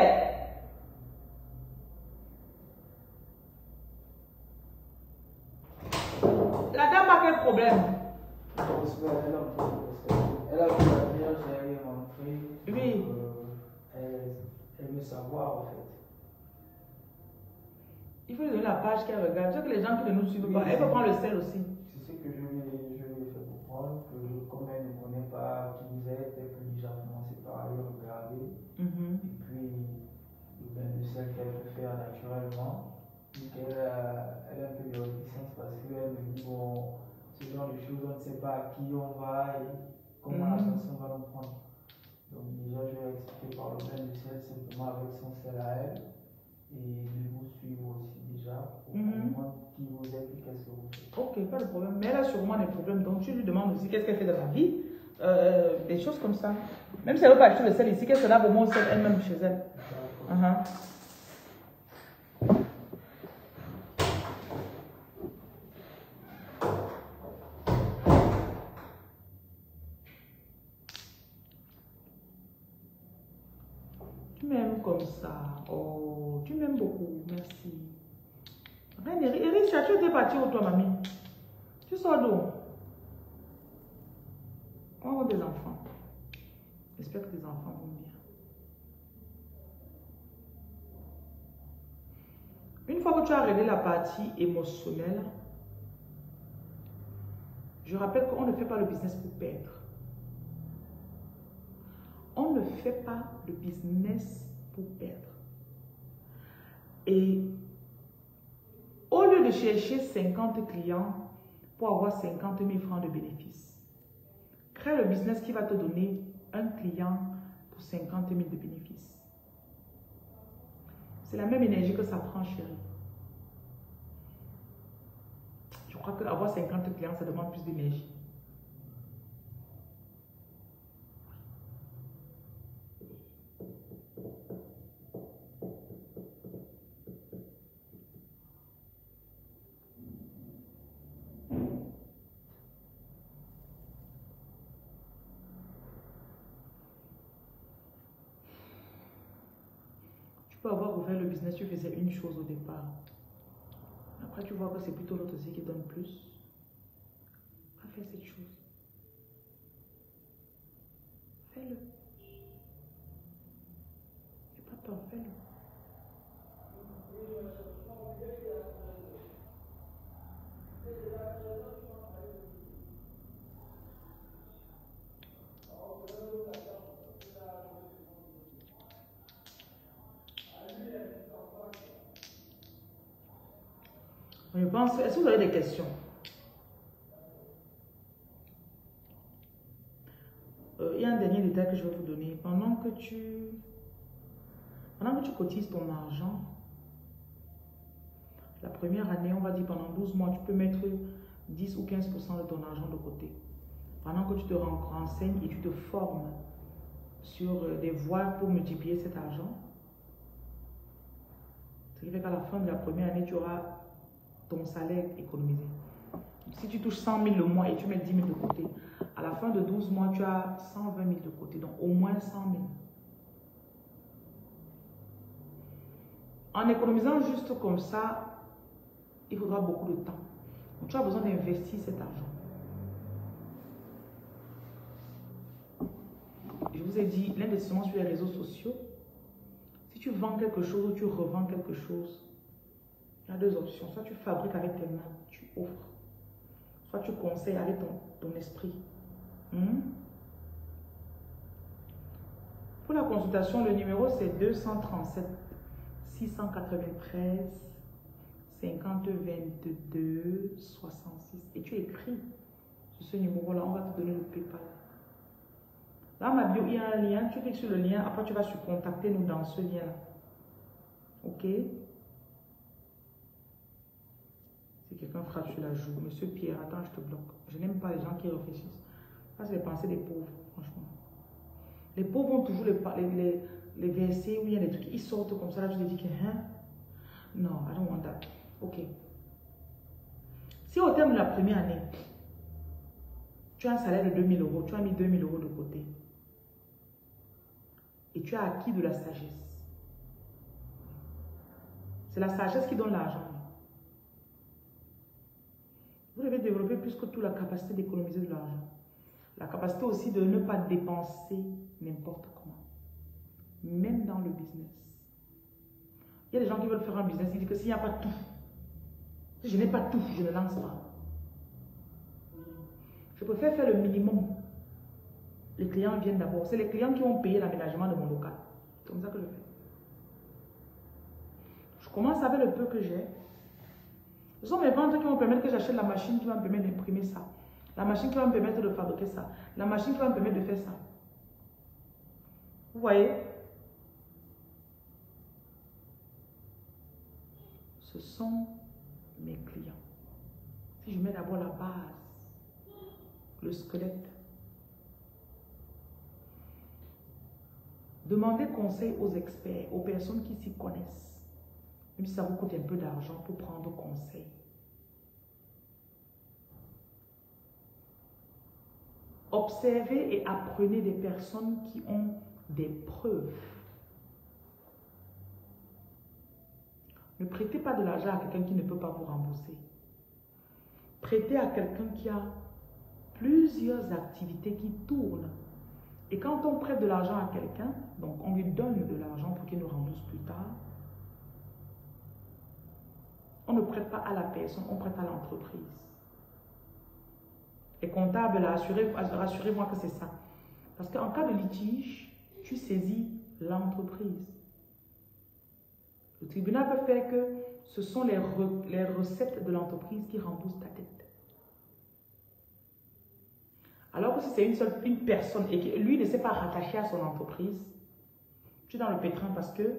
La dame a quel problème Elle a vu la bien gérer mon prix. Oui. Elle, elle veut savoir en fait. Il faut lui donner la page qu'elle regarde. Tu sais que les gens qui ne nous suivent pas, elle peut prendre le sel aussi. C'est ce que je lui, je lui ai fait comprendre, que comme elle ne connaît pas qui vous êtes, elle peut déjà commencer par aller regarder. Mm-hmm. Et puis, le bain de sel qu'elle peut faire naturellement. A, elle a un peu de réticence parce qu'elle me dit, bon, ce genre de choses, on ne sait pas à qui on va et comment la Mhm. personne va nous prendre. Donc déjà, je vais expliquer par le bain de sel simplement avec son sel à elle. Et de vous suivre aussi déjà pour Mhm. comprendre qui vous êtes et qu'est-ce que vous faites. Ok, pas de problème. Mais elle a sûrement des problèmes. Donc tu lui demandes aussi qu'est-ce qu'elle fait dans la vie. Euh, des choses comme ça. Même si elle veut pas acheter le sel ici, qu'est-ce qu'elle a moins au sel elle-même chez elle. Uh-huh. Tu m'aimes comme ça. Oh, tu m'aimes beaucoup. Merci. Reine Tu étais partie où toi, mamie? Tu sors d'où? Avoir des enfants. J'espère que tes enfants vont bien. Une fois que tu as réglé la partie émotionnelle, je rappelle qu'on ne fait pas le business pour perdre. On ne fait pas le business pour perdre. Et au lieu de chercher 50 clients pour avoir 50 000 francs de bénéfices, crée le business qui va te donner un client pour 50 000 de bénéfices. C'est la même énergie que ça prend, chérie. Je crois qu'avoir 50 clients, ça demande plus d'énergie. Tu peux avoir ouvert le business, tu faisais une chose au départ. Après, tu vois que c'est plutôt l'autre aussi qui donne plus. Va faire cette chose. Fais-le. N'aie pas peur, fais-le. Est-ce que vous avez des questions? Euh, Il y a un dernier détail que je vais vous donner. Pendant que tu, pendant que tu cotises ton argent, la première année, on va dire pendant 12 mois, tu peux mettre 10 ou 15% de ton argent de côté. Pendant que tu te ren- renseignes et tu te formes sur euh, des voies pour multiplier cet argent. Ce qui fait qu'à la fin de la première année, tu auras ton salaire économisé. Si tu touches 100 000 le mois et tu mets 10 000 de côté, à la fin de 12 mois, tu as 120 000 de côté, donc au moins 100 000. En économisant juste comme ça, il faudra beaucoup de temps. Donc tu as besoin d'investir cet argent. Je vous ai dit, l'investissement sur les réseaux sociaux, si tu vends quelque chose ou tu revends quelque chose, il y a deux options. Soit tu fabriques avec tes mains, tu offres. Soit tu conseilles avec ton, ton esprit. Hmm? Pour la consultation, le numéro c'est 237 693 50 22 66. Et tu écris sur ce numéro-là, on va te donner le PayPal. Dans ma bio, il y a un lien. Tu cliques sur le lien. Après, tu vas se contacter nous dans ce lien-là. OK Si quelqu'un frappe sur la joue. Monsieur Pierre, attends, je te bloque. Je n'aime pas les gens qui réfléchissent. Ça, c'est les pensées des pauvres, franchement. Les pauvres vont toujours les, les, les, versets où il y a des trucs. Ils sortent comme ça. Là, tu te dis que, hein? Non, I don't want that. OK. Si au terme de la première année, tu as un salaire de 2000 euros, tu as mis 2000 euros de côté, et tu as acquis de la sagesse. C'est la sagesse qui donne l'argent. Vous devez développer plus que tout la capacité d'économiser de l'argent. La capacité aussi de ne pas dépenser n'importe comment. Même dans le business. Il y a des gens qui veulent faire un business, ils disent que s'il n'y a pas tout, je n'ai pas tout, je ne lance pas. Je préfère faire le minimum les clients viennent d'abord. C'est les clients qui vont payer l'aménagement de mon local. C'est comme ça que je fais. Je commence avec le peu que j'ai. Ce sont mes ventes qui vont permettre que j'achète la machine qui va me permettre d'imprimer ça. La machine qui va me permettre de fabriquer ça. La machine qui va me permettre de faire ça. Vous voyez? Ce sont mes clients. Si je mets d'abord la base, le squelette, Demandez conseil aux experts, aux personnes qui s'y connaissent. Même si ça vous coûte un peu d'argent pour prendre conseil. Observez et apprenez des personnes qui ont des preuves. Ne prêtez pas de l'argent à quelqu'un qui ne peut pas vous rembourser. Prêtez à quelqu'un qui a plusieurs activités qui tournent et quand on prête de l'argent à quelqu'un, donc on lui donne de l'argent pour qu'il nous rembourse plus tard, on ne prête pas à la personne, on prête à l'entreprise. Les comptables, rassurez-moi que c'est ça. Parce qu'en cas de litige, tu saisis l'entreprise. Le tribunal peut faire que ce sont les, recettes de l'entreprise qui remboursent ta dette. Alors que si c'est une seule personne et que lui ne s'est pas rattaché à son entreprise, tu es dans le pétrin parce que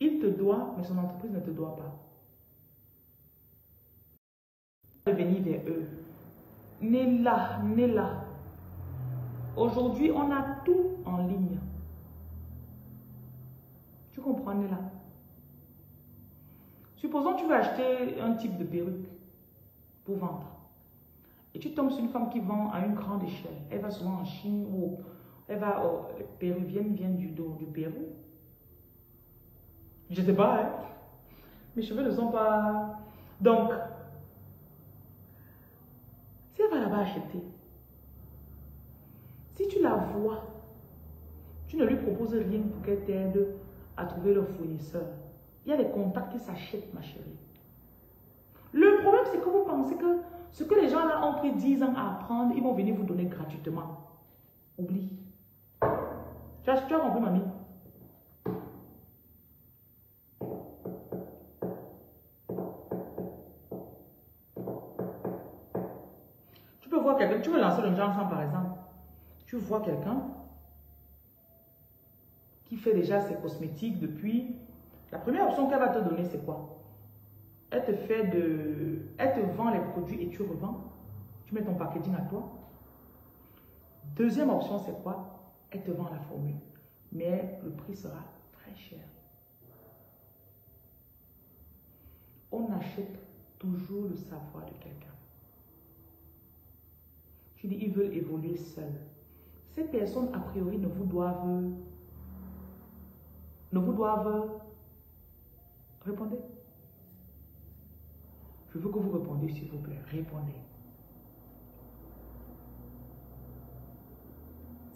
il te doit, mais son entreprise ne te doit pas. Venir vers eux. N'est là, n'est là. Aujourd'hui, on a tout en ligne. Tu comprends, là Supposons que tu veux acheter un type de perruque pour vendre. Et tu tombes sur une femme qui vend à une grande échelle. Elle va souvent en Chine ou elle va, les péruviennes viennent du, du Pérou. Je sais pas, hein? Mes cheveux ne sont pas... Donc, si elle va là-bas acheter, si tu la vois, tu ne lui proposes rien pour qu'elle t'aide à trouver le fournisseur. Il y a des contacts qui s'achètent, ma chérie. Le problème, c'est que vous pensez que ce que les gens là ont pris 10 ans à apprendre, ils vont venir vous donner gratuitement. Oublie. Tu as, tu as compris, mamie? Peux voir quelqu'un, tu veux lancer le Johnson par exemple. Tu vois quelqu'un qui fait déjà ses cosmétiques depuis. La première option qu'elle va te donner, c'est quoi? Elle te fait de, elle te vend les produits et tu revends. Tu mets ton packaging à toi. Deuxième option, c'est quoi? Elle te vend la formule. Mais le prix sera très cher. On achète toujours le savoir de quelqu'un. Tu dis, ils veulent évoluer seuls. Ces personnes, a priori, ne vous doivent... Ne vous doivent... Répondez. Je veux que vous répondiez, s'il vous plaît. Répondez.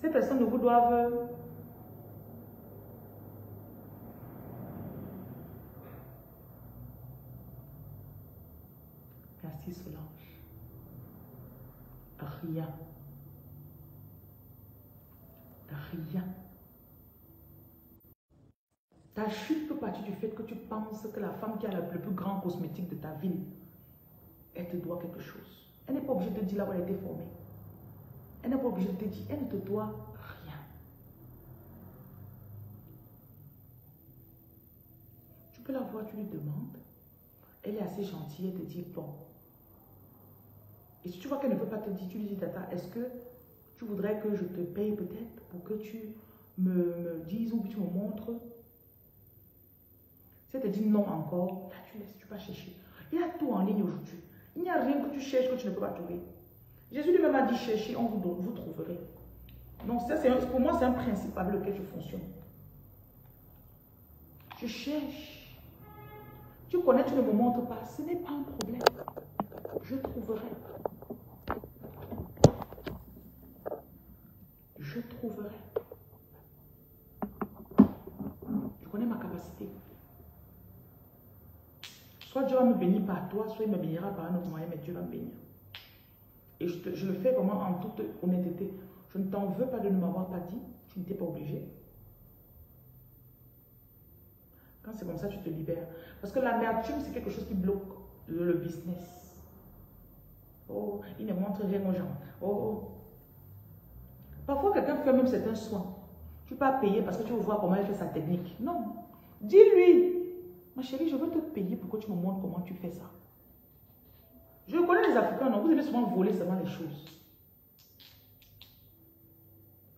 Ces personnes ne vous doivent... Merci Solange. Rien. Rien. Ta chute peut partir du fait que tu penses que la femme qui a le plus grand cosmétique de ta ville, elle te doit quelque chose. Elle n'est pas obligée de te dire là où elle été formée. Elle n'est pas obligée de te dire, elle ne te doit rien. Tu peux la voir, tu lui demandes. Elle est assez gentille, elle te dit, bon. Et si tu vois qu'elle ne veut pas te dire, tu lui dis, Tata, est-ce que tu voudrais que je te paye peut-être pour que tu me, dises ou que tu me montres? Si elle te dit non encore, là tu laisses, tu vas chercher. Il y a tout en ligne aujourd'hui. Il n'y a rien que tu cherches que tu ne peux pas trouver. Jésus lui-même a dit cherchez, on vous, vous trouverez. Donc ça, pour moi, c'est un principe avec lequel je fonctionne. Je cherche. Tu connais, tu ne me montres pas. Ce n'est pas un problème. Je trouverai. Je trouverai. Je connais ma capacité. Soit Dieu va me bénir par toi, soit il me bénira par un autre moyen, mais Dieu va me bénir. Et je, le fais vraiment en toute honnêteté. Je ne t'en veux pas de ne m'avoir pas dit. Tu n'étais pas obligé. Quand c'est comme ça, tu te libères. Parce que l'amertume, c'est quelque chose qui bloque le, business. Oh, il ne montre rien aux gens. Oh. Parfois, quelqu'un fait même certains soins. Tu peux pas payer parce que tu veux voir comment il fait sa technique. Non. Dis-lui, ma chérie, je veux te payer pour que tu me montres comment tu fais ça. Je connais les Africains, non, vous aimez souvent voler seulement les choses.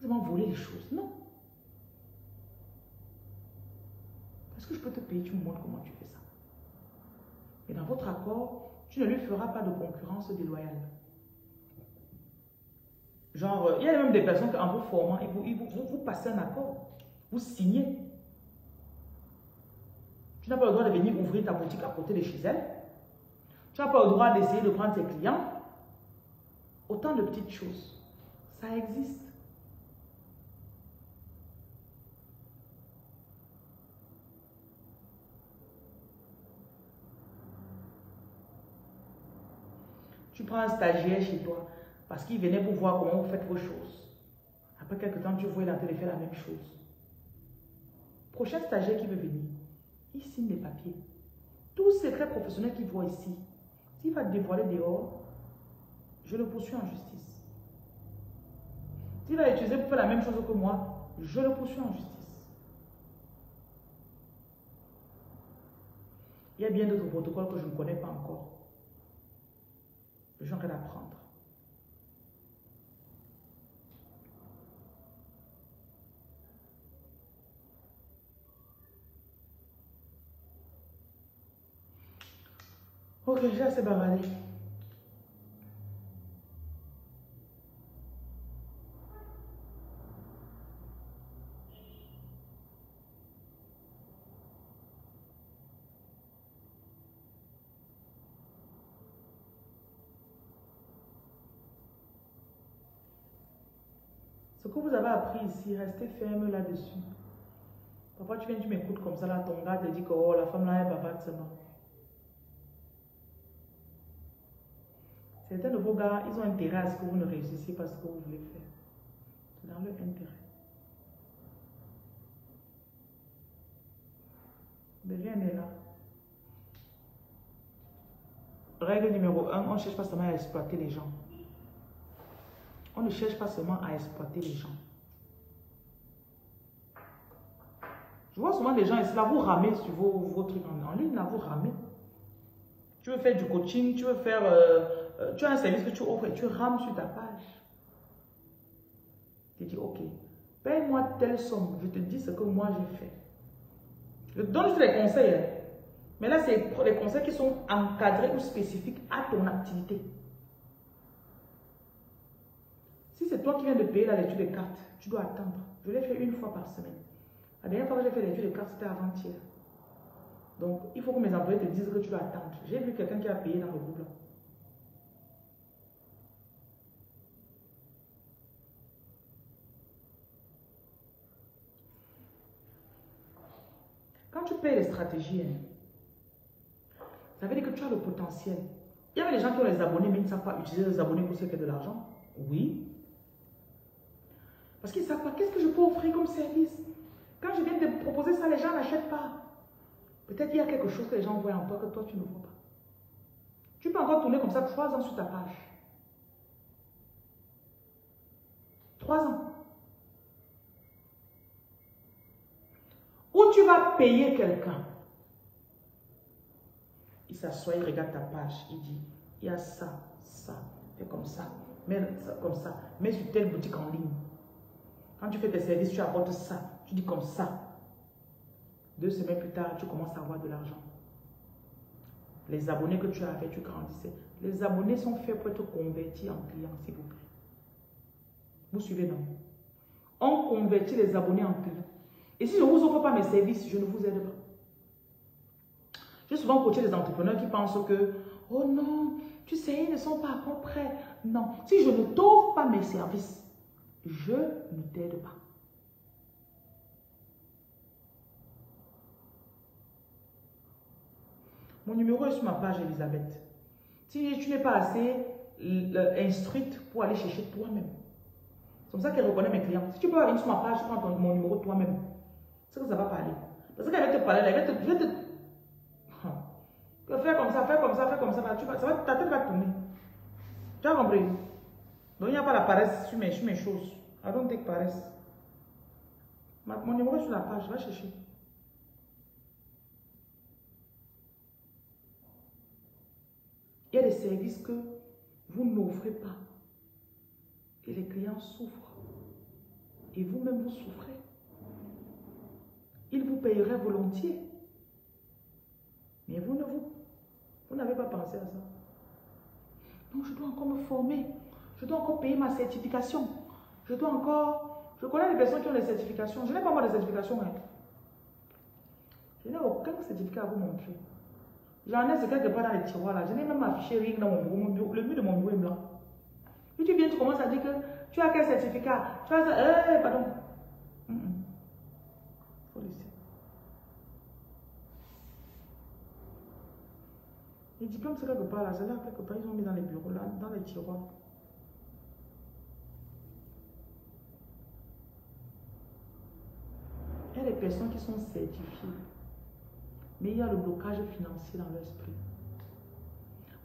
Vous aimez voler les choses. Non. Est-ce que je peux te payer? Tu me montres comment tu fais ça. Et dans votre accord, tu ne lui feras pas de concurrence déloyale. Genre, il y a même des personnes qui, en vous formant, vous, vous, passez un accord. Vous signez. Tu n'as pas le droit de venir ouvrir ta boutique à côté de chez elle. Tu n'as pas le droit d'essayer de prendre tes clients. Autant de petites choses. Ça existe. Tu prends un stagiaire chez toi parce qu'il venait pour voir comment vous faites vos choses. Après quelques temps, tu vois, il a fait la même chose. Prochain stagiaire qui veut venir, il signe les papiers. Tout secret professionnel qu'il voit ici, s'il va dévoiler dehors, je le poursuis en justice. S'il va utiliser pour faire la même chose que moi, je le poursuis en justice. Il y a bien d'autres protocoles que je ne connais pas encore. Je suis en train d'apprendre. Ok, j'ai assez bavardé. Ce que vous avez appris ici, restez ferme là-dessus. Parfois, tu viens, tu m'écoutes comme ça, là, ton gars te dit que oh, la femme là, elle bavarde seulement. Certains de vos gars, ils ont intérêt à ce que vous ne réussissiez pas ce que vous voulez faire. C'est dans leur intérêt. Mais rien n'est là. Règle numéro un, on ne cherche pas seulement à exploiter les gens. On ne cherche pas seulement à exploiter les gens. Je vois souvent des gens ici, là, vous ramez sur vos, trucs en, ligne, là, vous ramez. Tu veux faire du coaching, tu veux faire euh, tu as un service que tu offres et tu rames sur ta page. Tu dis, ok, Paye-moi telle somme. Je te dis ce que moi j'ai fait. Je te donne juste les conseils. Hein. Mais là, c'est les conseils qui sont encadrés ou spécifiques à ton activité. Si c'est toi qui viens de payer la lecture des cartes, tu dois attendre. Je l'ai fait une fois par semaine. La dernière fois que j'ai fait la lecture des cartes, c'était avant-hier. Donc, il faut que mes employés te disent que tu dois attendre. J'ai vu quelqu'un qui a payé dans le groupe. Quand tu payes les stratégies, ça veut dire que tu as le potentiel. Il y avait des gens qui ont les abonnés, mais ils ne savent pas utiliser les abonnés pour se faire de l'argent. Oui. Parce qu'ils ne savent pas qu'est-ce que je peux offrir comme service. Quand je viens de proposer ça, les gens n'achètent pas. Peut-être qu'il y a quelque chose que les gens voient en toi que toi, tu ne vois pas. Tu peux encore tourner comme ça trois ans sur ta page. Trois ans. Ou tu vas payer quelqu'un? Il s'assoit, il regarde ta page, il dit, il y a ça, ça, fais comme ça, mets ça comme ça, mets sur telle boutique en ligne. Quand tu fais tes services, tu apportes ça, tu dis comme ça. Deux semaines plus tard, tu commences à avoir de l'argent. Les abonnés que tu as fait, tu grandissais. Les abonnés sont faits pour être convertis en clients, s'il vous plaît. Vous suivez, non? On convertit les abonnés en clients. Et si je ne vous offre pas mes services, je ne vous aide pas. J'ai souvent coaché des entrepreneurs qui pensent que, oh non, tu sais, ils ne sont pas encore prêts. Non, si je ne t'offre pas mes services, je ne t'aide pas. Mon numéro est sur ma page, Elisabeth. Si tu n'es pas assez instruite pour aller chercher toi-même. C'est comme ça qu'elle reconnaît mes clients. Si tu peux aller sur ma page, tu prends mon numéro toi-même. Que ça va parler. Parce qu'elle va te parler, elle va te... Je vais te... Fais comme ça, fais comme ça, fais comme ça. Tu vas, ça va ta tête va tourner. Tu as compris? Donc il n'y a pas la paresse sur mes, sur mes choses. I don't take paresse. Mon numéro est sur la page, va chercher. Il y a des services que vous n'offrez pas. Et les clients souffrent. Et vous-même, vous souffrez. Ils vous payeraient volontiers. Mais vous ne vous, vous n'avez pas pensé à ça. Donc, je dois encore me former. Je dois encore payer ma certification. Je dois encore... Je connais les personnes qui ont des certifications. Je n'ai pas moi de certification. Hein. Je n'ai aucun certificat à vous montrer. J'en ai ce quelque part dans les tiroirs là. Je n'ai même affiché rien dans mon bureau. Le mur de mon bureau est blanc. Puis tu viens, tu commences à dire que tu as quel certificat? Tu as. Eh, pardon. Mm -mm. Faut laisser. Les diplômes, c'est quelque part là. C'est là quelque part. Ils ont mis dans les bureaux là, dans les tiroirs. Il y a des personnes qui sont certifiées mais il y a le blocage financier dans l'esprit.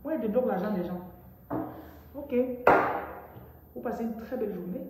Moi, je débloque l'argent des gens. Ok. Vous passez une très belle journée.